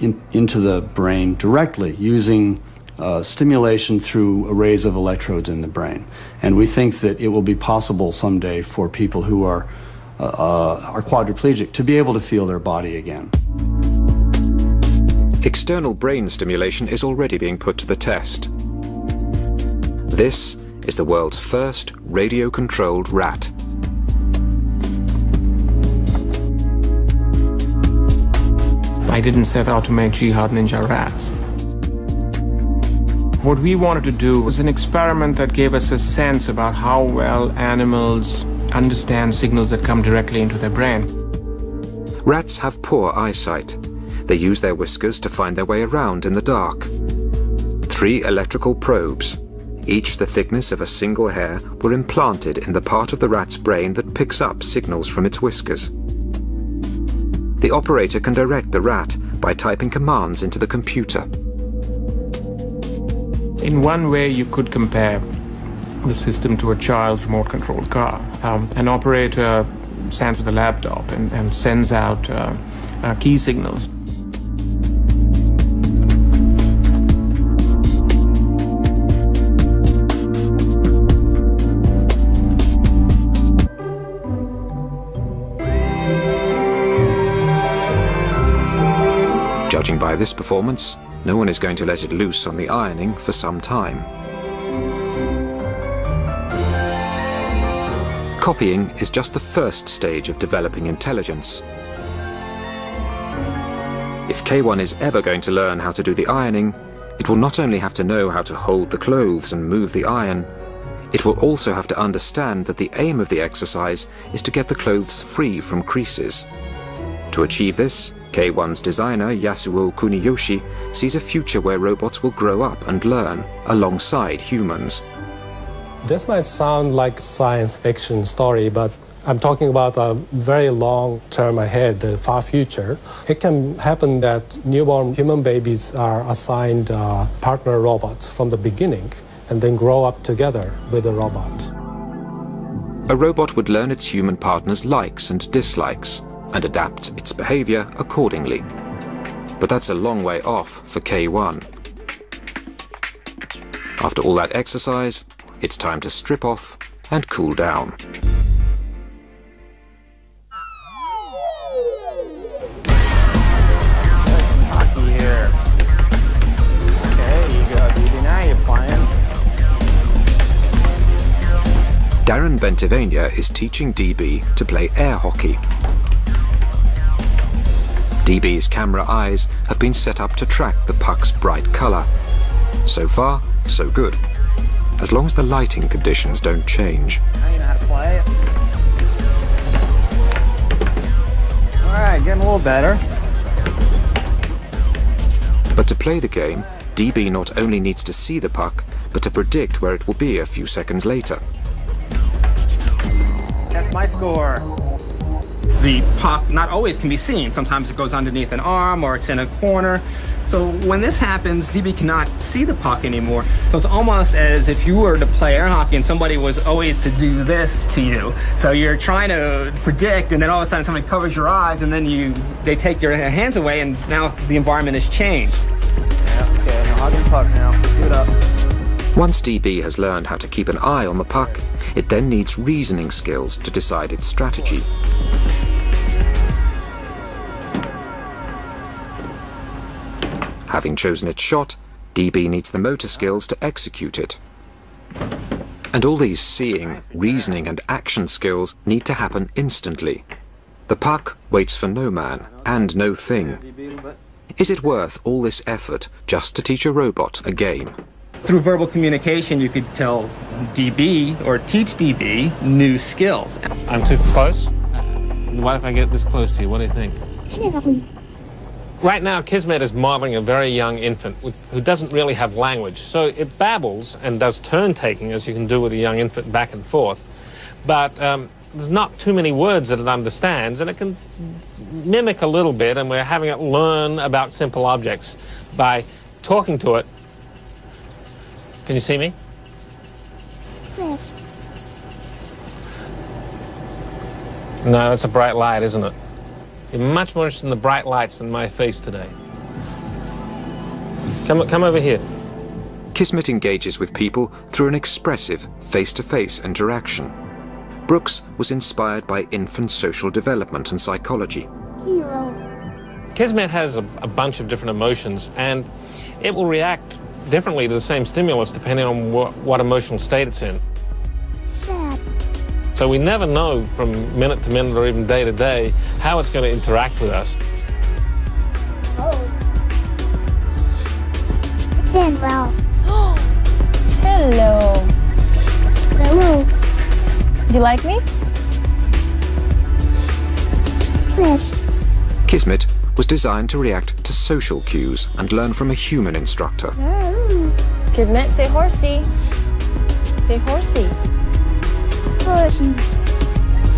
in, into the brain directly using uh, stimulation through arrays of electrodes in the brain. And we think that it will be possible someday for people who are, uh, uh, are quadriplegic to be able to feel their body again. External brain stimulation is already being put to the test. This is the world's first radio-controlled rat. I didn't set out to make jihad ninja rats. What we wanted to do was an experiment that gave us a sense about how well animals understand signals that come directly into their brain. Rats have poor eyesight. They use their whiskers to find their way around in the dark. Three electrical probes, each the thickness of a single hair, were implanted in the part of the rat's brain that picks up signals from its whiskers. The operator can direct the rat by typing commands into the computer. In one way, you could compare the system to a child's remote-controlled car. Um, an operator stands with a laptop and, and sends out uh, uh, key signals. Judging by this performance, no one is going to let it loose on the ironing for some time. Copying is just the first stage of developing intelligence. If K1 is ever going to learn how to do the ironing, it will not only have to know how to hold the clothes and move the iron, it will also have to understand that the aim of the exercise is to get the clothes free from creases. To achieve this, K1's designer Yasuo Kuniyoshi sees a future where robots will grow up and learn alongside humans. This might sound like science fiction story, but I'm talking about a very long term ahead, the far future. It can happen that newborn human babies are assigned uh, partner robots from the beginning and then grow up together with the robot. A robot would learn its human partner's likes and dislikes and adapt its behavior accordingly. But that's a long way off for K1. After all that exercise, it's time to strip off and cool down. here. Okay, you go, baby. Now you're playing. Darrin Bentivegna is teaching DB to play air hockey. DB's camera eyes have been set up to track the puck's bright colour. So far, so good as long as the lighting conditions don't change. You know how to play it. Alright, getting a little better. But to play the game, DB not only needs to see the puck, but to predict where it will be a few seconds later. That's my score. The puck not always can be seen. Sometimes it goes underneath an arm or it's in a corner. So when this happens, DB cannot see the puck anymore. So it's almost as if you were to play air hockey and somebody was always to do this to you. So you're trying to predict, and then all of a sudden somebody covers your eyes, and then you they take your hands away, and now the environment has changed. Yeah, okay, now hug and puck now. Give it up. Once DB has learned how to keep an eye on the puck, it then needs reasoning skills to decide its strategy. Having chosen its shot, DB needs the motor skills to execute it. And all these seeing, reasoning and action skills need to happen instantly. The puck waits for no man and no thing. Is it worth all this effort just to teach a robot a game? Through verbal communication, you could tell DB or teach DB new skills. I'm too close? What if I get this close to you? What do you think? Right now, Kismet is modeling a very young infant who doesn't really have language. So it babbles and does turn taking, as you can do with a young infant back and forth. But um, there's not too many words that it understands, and it can mimic a little bit, and we're having it learn about simple objects by talking to it. Can you see me? Yes. No, it's a bright light, isn't it? You're much more interested in the bright lights than my face today. Come, come over here. Kismet engages with people through an expressive face-to-face -face interaction. Brooks was inspired by infant social development and psychology. Hero. Kismet has a, a bunch of different emotions, and it will react differently to the same stimulus depending on what, what emotional state it's in. Sad. So we never know from minute to minute or even day to day how it's going to interact with us. Then Ralph. Hello. Hello. Do you like me? Yes. Kismet was designed to react to social cues and learn from a human instructor. Oh. Kismet, say horsey. Say horsey. Horsey.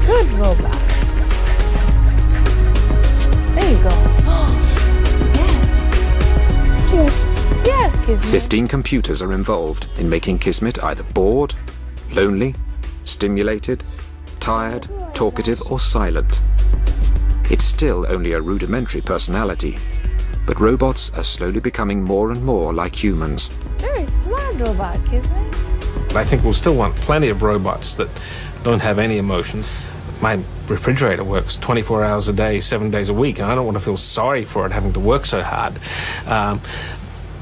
Good robot. There you go. yes. Yes. Yes, Kismet. 15 computers are involved in making Kismet either bored, lonely, stimulated, tired, talkative, or silent. It's still only a rudimentary personality, but robots are slowly becoming more and more like humans. Very smart robot, Kismet. I think we'll still want plenty of robots that don't have any emotions. My refrigerator works 24 hours a day, seven days a week, and I don't want to feel sorry for it having to work so hard. Um,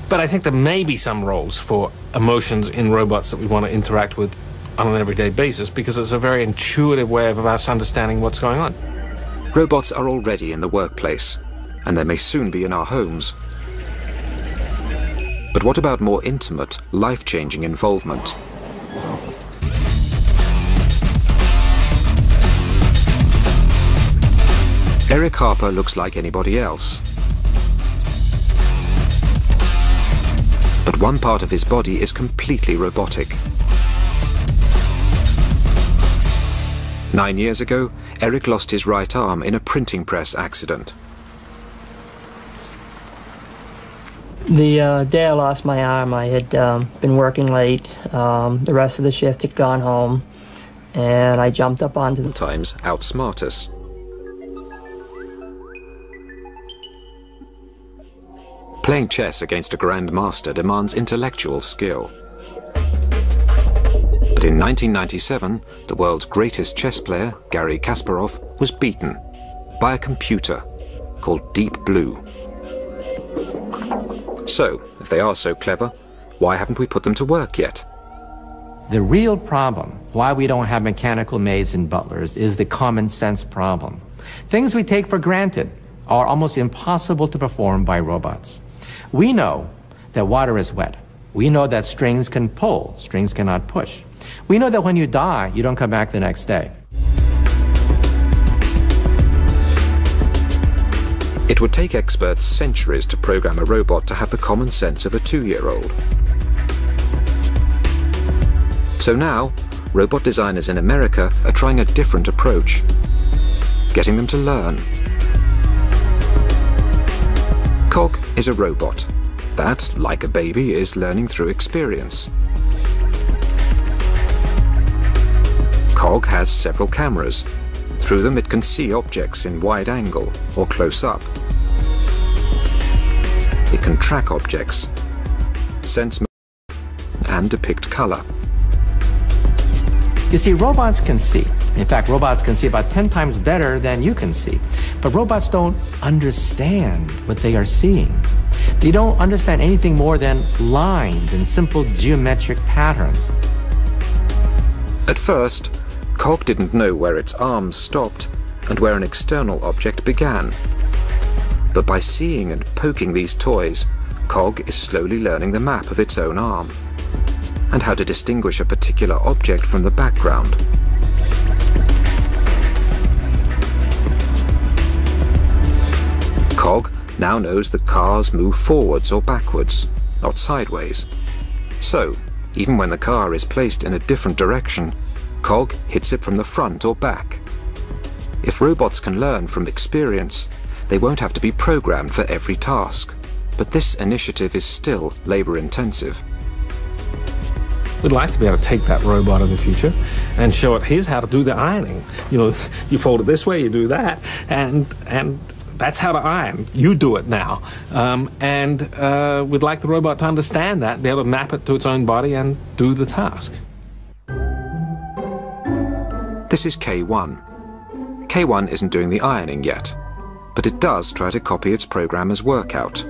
but I think there may be some roles for emotions in robots that we want to interact with on an everyday basis because it's a very intuitive way of us understanding what's going on. Robots are already in the workplace, and they may soon be in our homes. But what about more intimate, life-changing involvement? Eric Harper looks like anybody else. But one part of his body is completely robotic. Nine years ago, Eric lost his right arm in a printing press accident. The uh, day I lost my arm, I had um, been working late. Um, the rest of the shift had gone home, and I jumped up onto the. Times outsmart us. Playing chess against a grandmaster demands intellectual skill. But in 1997, the world's greatest chess player, Garry Kasparov, was beaten by a computer called Deep Blue. So, if they are so clever, why haven't we put them to work yet? The real problem, why we don't have mechanical maids and butlers, is the common sense problem. Things we take for granted are almost impossible to perform by robots. We know that water is wet. We know that strings can pull, strings cannot push. We know that when you die, you don't come back the next day. It would take experts centuries to program a robot to have the common sense of a two-year-old. So now, robot designers in America are trying a different approach, getting them to learn. Cog is a robot that, like a baby, is learning through experience. Cog has several cameras. Through them it can see objects in wide angle or close up. It can track objects, sense and depict color. You see, robots can see. In fact, robots can see about 10 times better than you can see. But robots don't understand what they are seeing. They don't understand anything more than lines and simple geometric patterns. At first, Cog didn't know where its arms stopped and where an external object began. But by seeing and poking these toys, Cog is slowly learning the map of its own arm and how to distinguish a particular object from the background. Cog now knows that cars move forwards or backwards, not sideways. So, even when the car is placed in a different direction, Cog hits it from the front or back. If robots can learn from experience, they won't have to be programmed for every task. But this initiative is still labor intensive. We'd like to be able to take that robot of the future and show it here's how to do the ironing. You know, you fold it this way, you do that, and and that's how to iron. You do it now. Um, and uh, we'd like the robot to understand that, be able to map it to its own body and do the task. This is K1. K1 isn't doing the ironing yet, but it does try to copy its programmer's workout.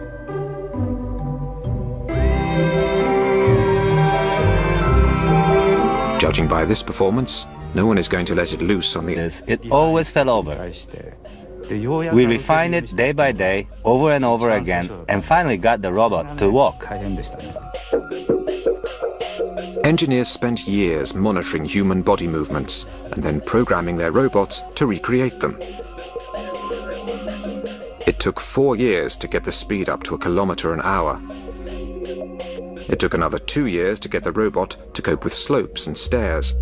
Judging by this performance, no one is going to let it loose on the... It always fell over. We refined it day by day, over and over again, and finally got the robot to walk. Engineers spent years monitoring human body movements and then programming their robots to recreate them. It took four years to get the speed up to a kilometer an hour. It took another two years to get the robot to cope with slopes and stairs.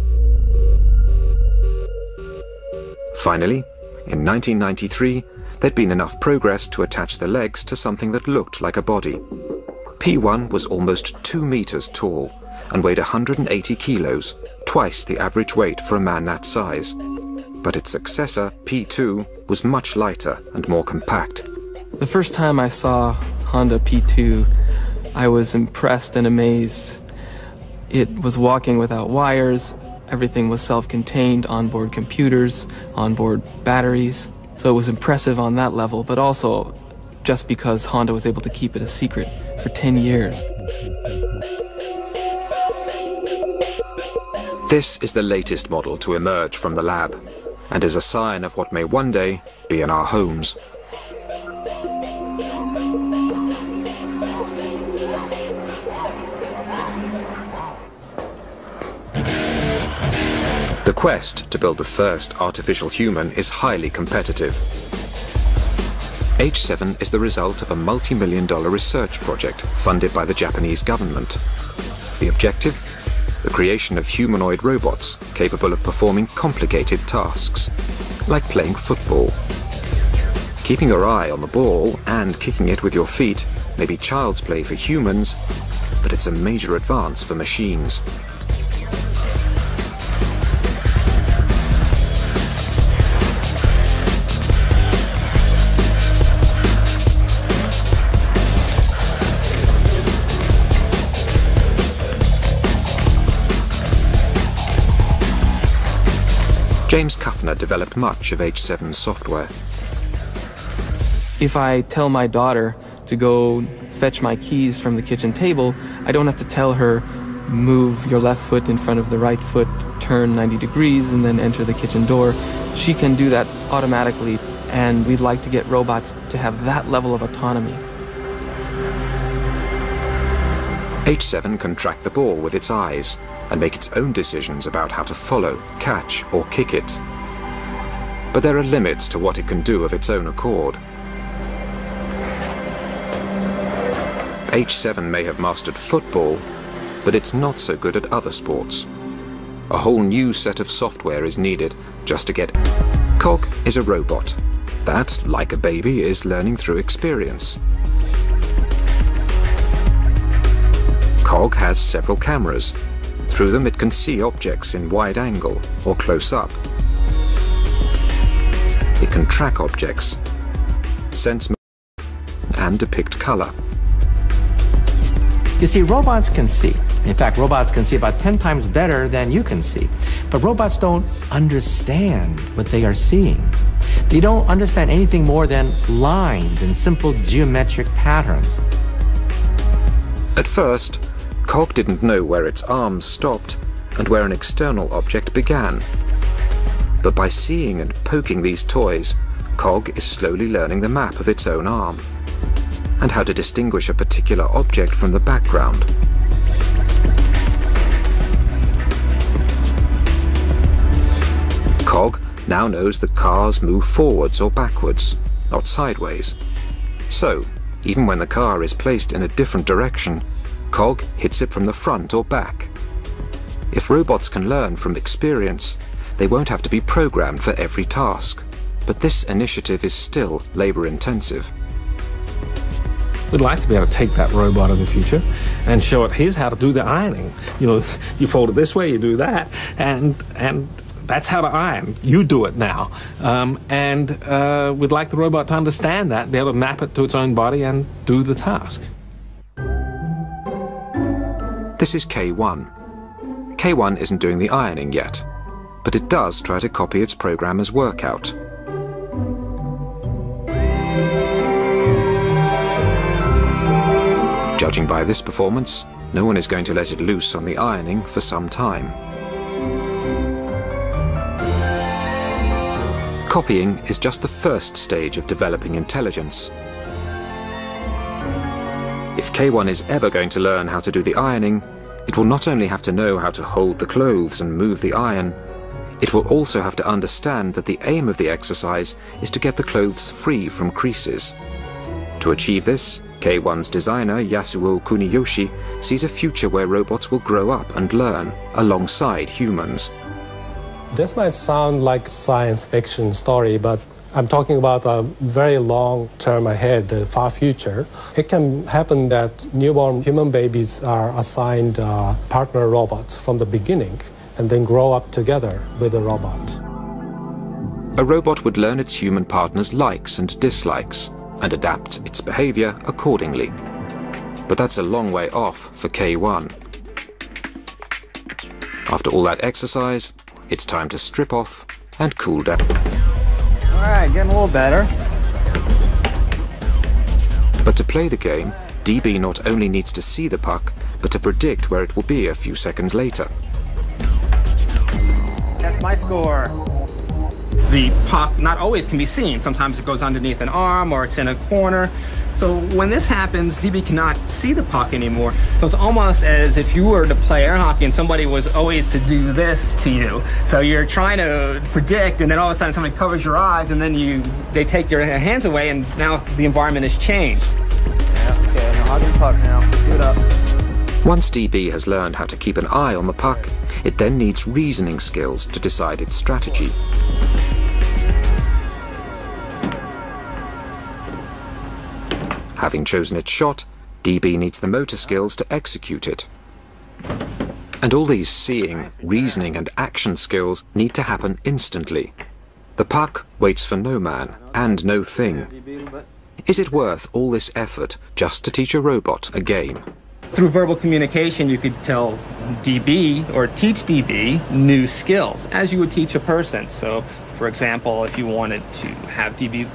Finally, in 1993, there'd been enough progress to attach the legs to something that looked like a body. P1 was almost two meters tall and weighed 180 kilos, twice the average weight for a man that size. But its successor, P2, was much lighter and more compact. The first time I saw Honda P2, I was impressed and amazed. It was walking without wires, everything was self contained, onboard computers, onboard batteries. So it was impressive on that level, but also just because Honda was able to keep it a secret for 10 years. This is the latest model to emerge from the lab, and is a sign of what may one day be in our homes. The quest to build the first artificial human is highly competitive. H7 is the result of a multi-million dollar research project funded by the Japanese government. The objective? The creation of humanoid robots capable of performing complicated tasks, like playing football. Keeping your eye on the ball and kicking it with your feet may be child's play for humans, but it's a major advance for machines. James Kuffner developed much of H7's software. If I tell my daughter to go fetch my keys from the kitchen table, I don't have to tell her, move your left foot in front of the right foot, turn 90 degrees, and then enter the kitchen door. She can do that automatically, and we'd like to get robots to have that level of autonomy. H7 can track the ball with its eyes and make its own decisions about how to follow, catch, or kick it. But there are limits to what it can do of its own accord. H7 may have mastered football, but it's not so good at other sports. A whole new set of software is needed just to get... Cog is a robot. That, like a baby, is learning through experience. Cog has several cameras. Through them it can see objects in wide angle or close up. It can track objects, sense and depict color. You see, robots can see. In fact, robots can see about 10 times better than you can see. But robots don't understand what they are seeing. They don't understand anything more than lines and simple geometric patterns. At first, Cog didn't know where its arms stopped and where an external object began. But by seeing and poking these toys, Cog is slowly learning the map of its own arm and how to distinguish a particular object from the background. Cog now knows that cars move forwards or backwards, not sideways. So, even when the car is placed in a different direction, Cog hits it from the front or back. If robots can learn from experience, they won't have to be programmed for every task. But this initiative is still labor intensive. We'd like to be able to take that robot of the future and show it here's how to do the ironing. You know, you fold it this way, you do that, and and that's how to iron. You do it now. Um, and uh, we'd like the robot to understand that, be able to map it to its own body and do the task. This is K1. K1 isn't doing the ironing yet, but it does try to copy its programmer's workout. Judging by this performance, no one is going to let it loose on the ironing for some time. Copying is just the first stage of developing intelligence. If K1 is ever going to learn how to do the ironing, it will not only have to know how to hold the clothes and move the iron, it will also have to understand that the aim of the exercise is to get the clothes free from creases. To achieve this, K1's designer Yasuo Kuniyoshi sees a future where robots will grow up and learn alongside humans. This might sound like science fiction story, but I'm talking about a very long term ahead, the far future. It can happen that newborn human babies are assigned partner robots from the beginning and then grow up together with the robot. A robot would learn its human partner's likes and dislikes and adapt its behavior accordingly. But that's a long way off for K1. After all that exercise, it's time to strip off and cool down. All right, getting a little better. But to play the game, DB not only needs to see the puck, but to predict where it will be a few seconds later. That's my score. The puck not always can be seen. Sometimes it goes underneath an arm or it's in a corner. So when this happens, DB cannot see the puck anymore. So it's almost as if you were to play air hockey and somebody was always to do this to you. So you're trying to predict, and then all of a sudden somebody covers your eyes, and then you they take your hands away, and now the environment has changed. Yeah, okay, now hug the puck now. Give it up. Once DB has learned how to keep an eye on the puck, it then needs reasoning skills to decide its strategy. Having chosen its shot, DB needs the motor skills to execute it. And all these seeing, reasoning and action skills need to happen instantly. The puck waits for no man and no thing. Is it worth all this effort just to teach a robot a game? Through verbal communication, you could tell DB or teach DB new skills as you would teach a person. So, for example, if you wanted to have DB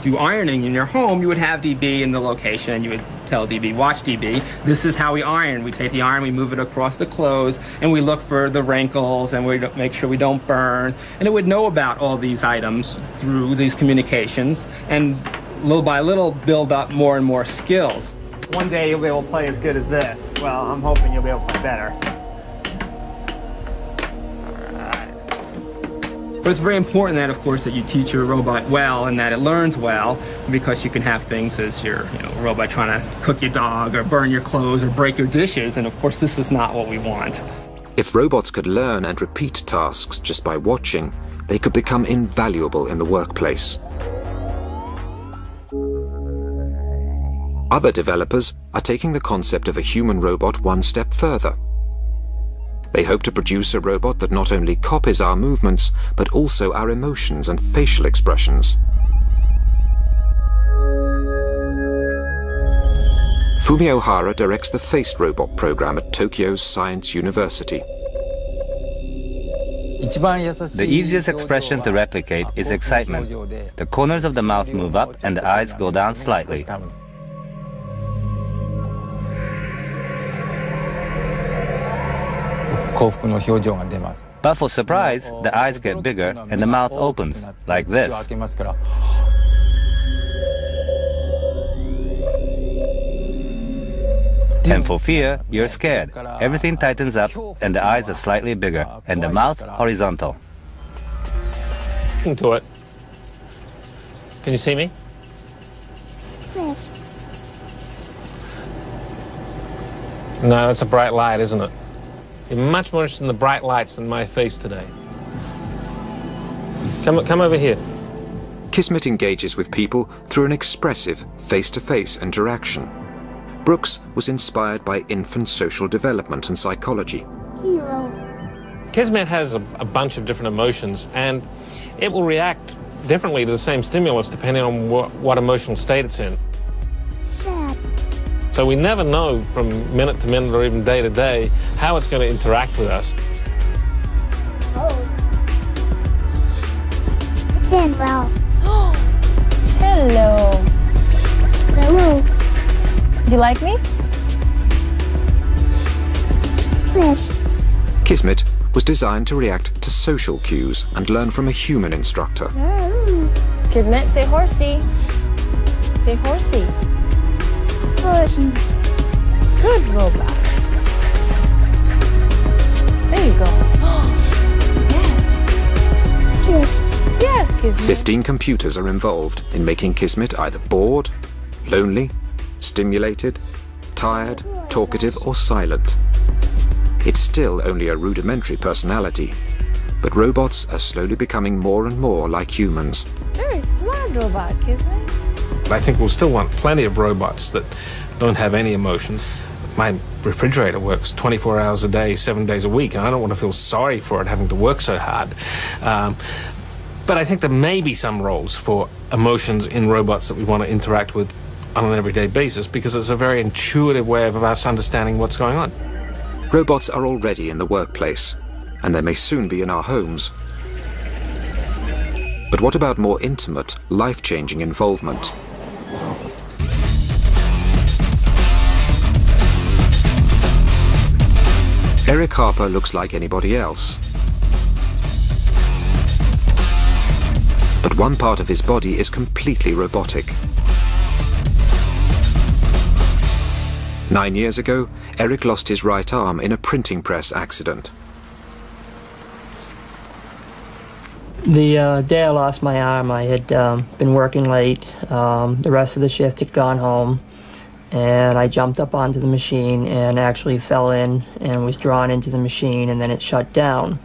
do ironing in your home, you would have DB in the location you would tell DB, watch DB, this is how we iron. We take the iron, we move it across the clothes, and we look for the wrinkles and we make sure we don't burn. And it would know about all these items through these communications and little by little build up more and more skills. One day you'll be able to play as good as this. Well, I'm hoping you'll be able to play better. But it's very important that, of course, that you teach your robot well and that it learns well, because you can have things as your you know, robot trying to cook your dog or burn your clothes or break your dishes, and of course, this is not what we want. If robots could learn and repeat tasks just by watching, they could become invaluable in the workplace. Other developers are taking the concept of a human robot one step further. They hope to produce a robot that not only copies our movements, but also our emotions and facial expressions. Fumio Hara directs the Faced Robot program at Tokyo's Science University. The easiest expression to replicate is excitement. The corners of the mouth move up and the eyes go down slightly. But for surprise, the eyes get bigger and the mouth opens, like this. And for fear, you're scared. Everything tightens up and the eyes are slightly bigger and the mouth horizontal. Into it. Can you see me? Yes. No, it's a bright light, isn't it? You're much more interested in the bright lights than my face today. Come, come over here. Kismet engages with people through an expressive face-to-face interaction. Brooks was inspired by infant social development and psychology. Hero. Kismet has a, a bunch of different emotions, and it will react differently to the same stimulus depending on what, what emotional state it's in. Sad. So we never know from minute to minute or even day to day how it's going to interact with us. Oh. Manuel. Hello. Hello. Do you like me? Yes. Kismet was designed to react to social cues and learn from a human instructor. Oh. Kismet, say horsey. Say horsey. Horsey. Good robot. There you go. yes. Yes. Yes, Kismet. 15 computers are involved in making Kismet either bored, lonely, stimulated, tired, talkative, or silent. It's still only a rudimentary personality, but robots are slowly becoming more and more like humans. Very smart robot, Kismet. I think we'll still want plenty of robots that don't have any emotions. My refrigerator works 24 hours a day, seven days a week, and I don't want to feel sorry for it having to work so hard. Um, but I think there may be some roles for emotions in robots that we want to interact with on an everyday basis because it's a very intuitive way of us understanding what's going on. Robots are already in the workplace, and they may soon be in our homes. But what about more intimate, life-changing involvement? Eric Harper looks like anybody else. But one part of his body is completely robotic. Nine years ago, Eric lost his right arm in a printing press accident. The uh, day I lost my arm, I had um, been working late. Um, the rest of the shift had gone home. And I jumped up onto the machine and actually fell in and was drawn into the machine, and then it shut down.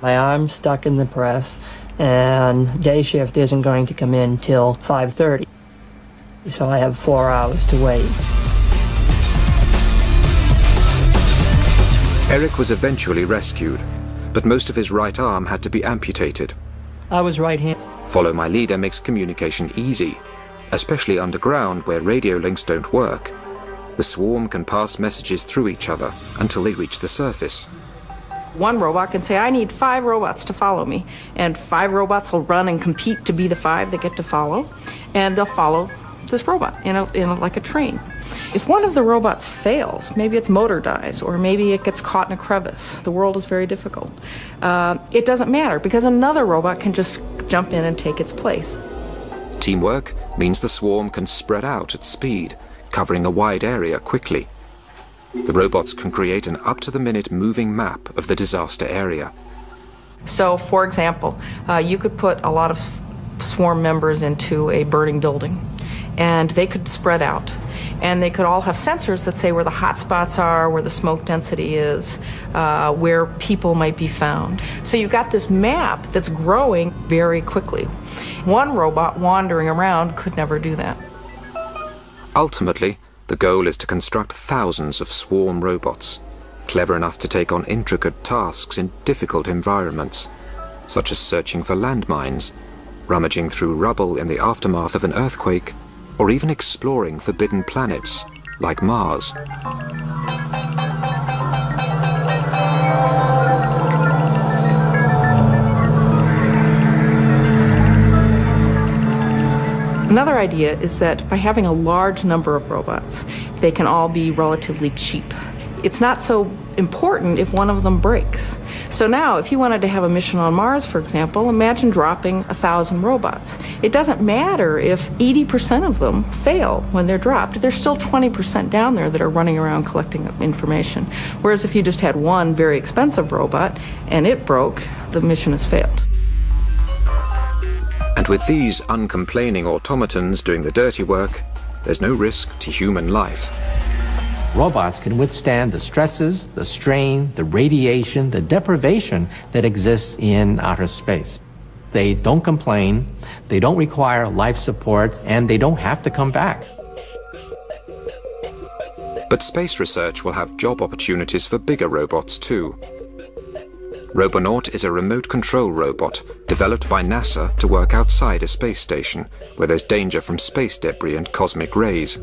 My arm stuck in the press, and day shift isn't going to come in till 5.30. So I have four hours to wait. Eric was eventually rescued, but most of his right arm had to be amputated. I was right-handed. Follow My Leader makes communication easy, especially underground where radio links don't work. The swarm can pass messages through each other until they reach the surface. One robot can say, I need five robots to follow me. And five robots will run and compete to be the five that get to follow. And they'll follow this robot in, a, in a, like a train. If one of the robots fails, maybe its motor dies, or maybe it gets caught in a crevice, the world is very difficult. Uh, it doesn't matter because another robot can just jump in and take its place. Teamwork means the swarm can spread out at speed, covering a wide area quickly. The robots can create an up-to-the-minute moving map of the disaster area. So, for example, uh, you could put a lot of swarm members into a burning building, and they could spread out. And they could all have sensors that say where the hot spots are, where the smoke density is, uh, where people might be found. So you've got this map that's growing very quickly. One robot wandering around could never do that. Ultimately, the goal is to construct thousands of swarm robots, clever enough to take on intricate tasks in difficult environments, such as searching for landmines, rummaging through rubble in the aftermath of an earthquake, or even exploring forbidden planets like Mars. Another idea is that by having a large number of robots, they can all be relatively cheap. It's not so important if one of them breaks. So now, if you wanted to have a mission on Mars, for example, imagine dropping a thousand robots. It doesn't matter if 80% of them fail when they're dropped. There's still 20% down there that are running around collecting information. Whereas if you just had one very expensive robot and it broke, the mission has failed. And with these uncomplaining automatons doing the dirty work, there's no risk to human life. Robots can withstand the stresses, the strain, the radiation, the deprivation that exists in outer space. They don't complain, they don't require life support, and they don't have to come back. But space research will have job opportunities for bigger robots too. Robonaut is a remote control robot developed by NASA to work outside a space station where there's danger from space debris and cosmic rays.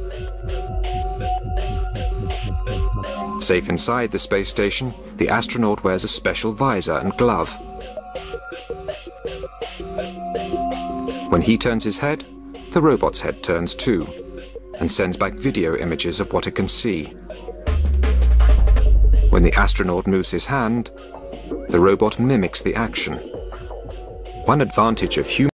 Safe inside the space station, the astronaut wears a special visor and glove. When he turns his head, the robot's head turns too, and sends back video images of what it can see. When the astronaut moves his hand, the robot mimics the action. One advantage of human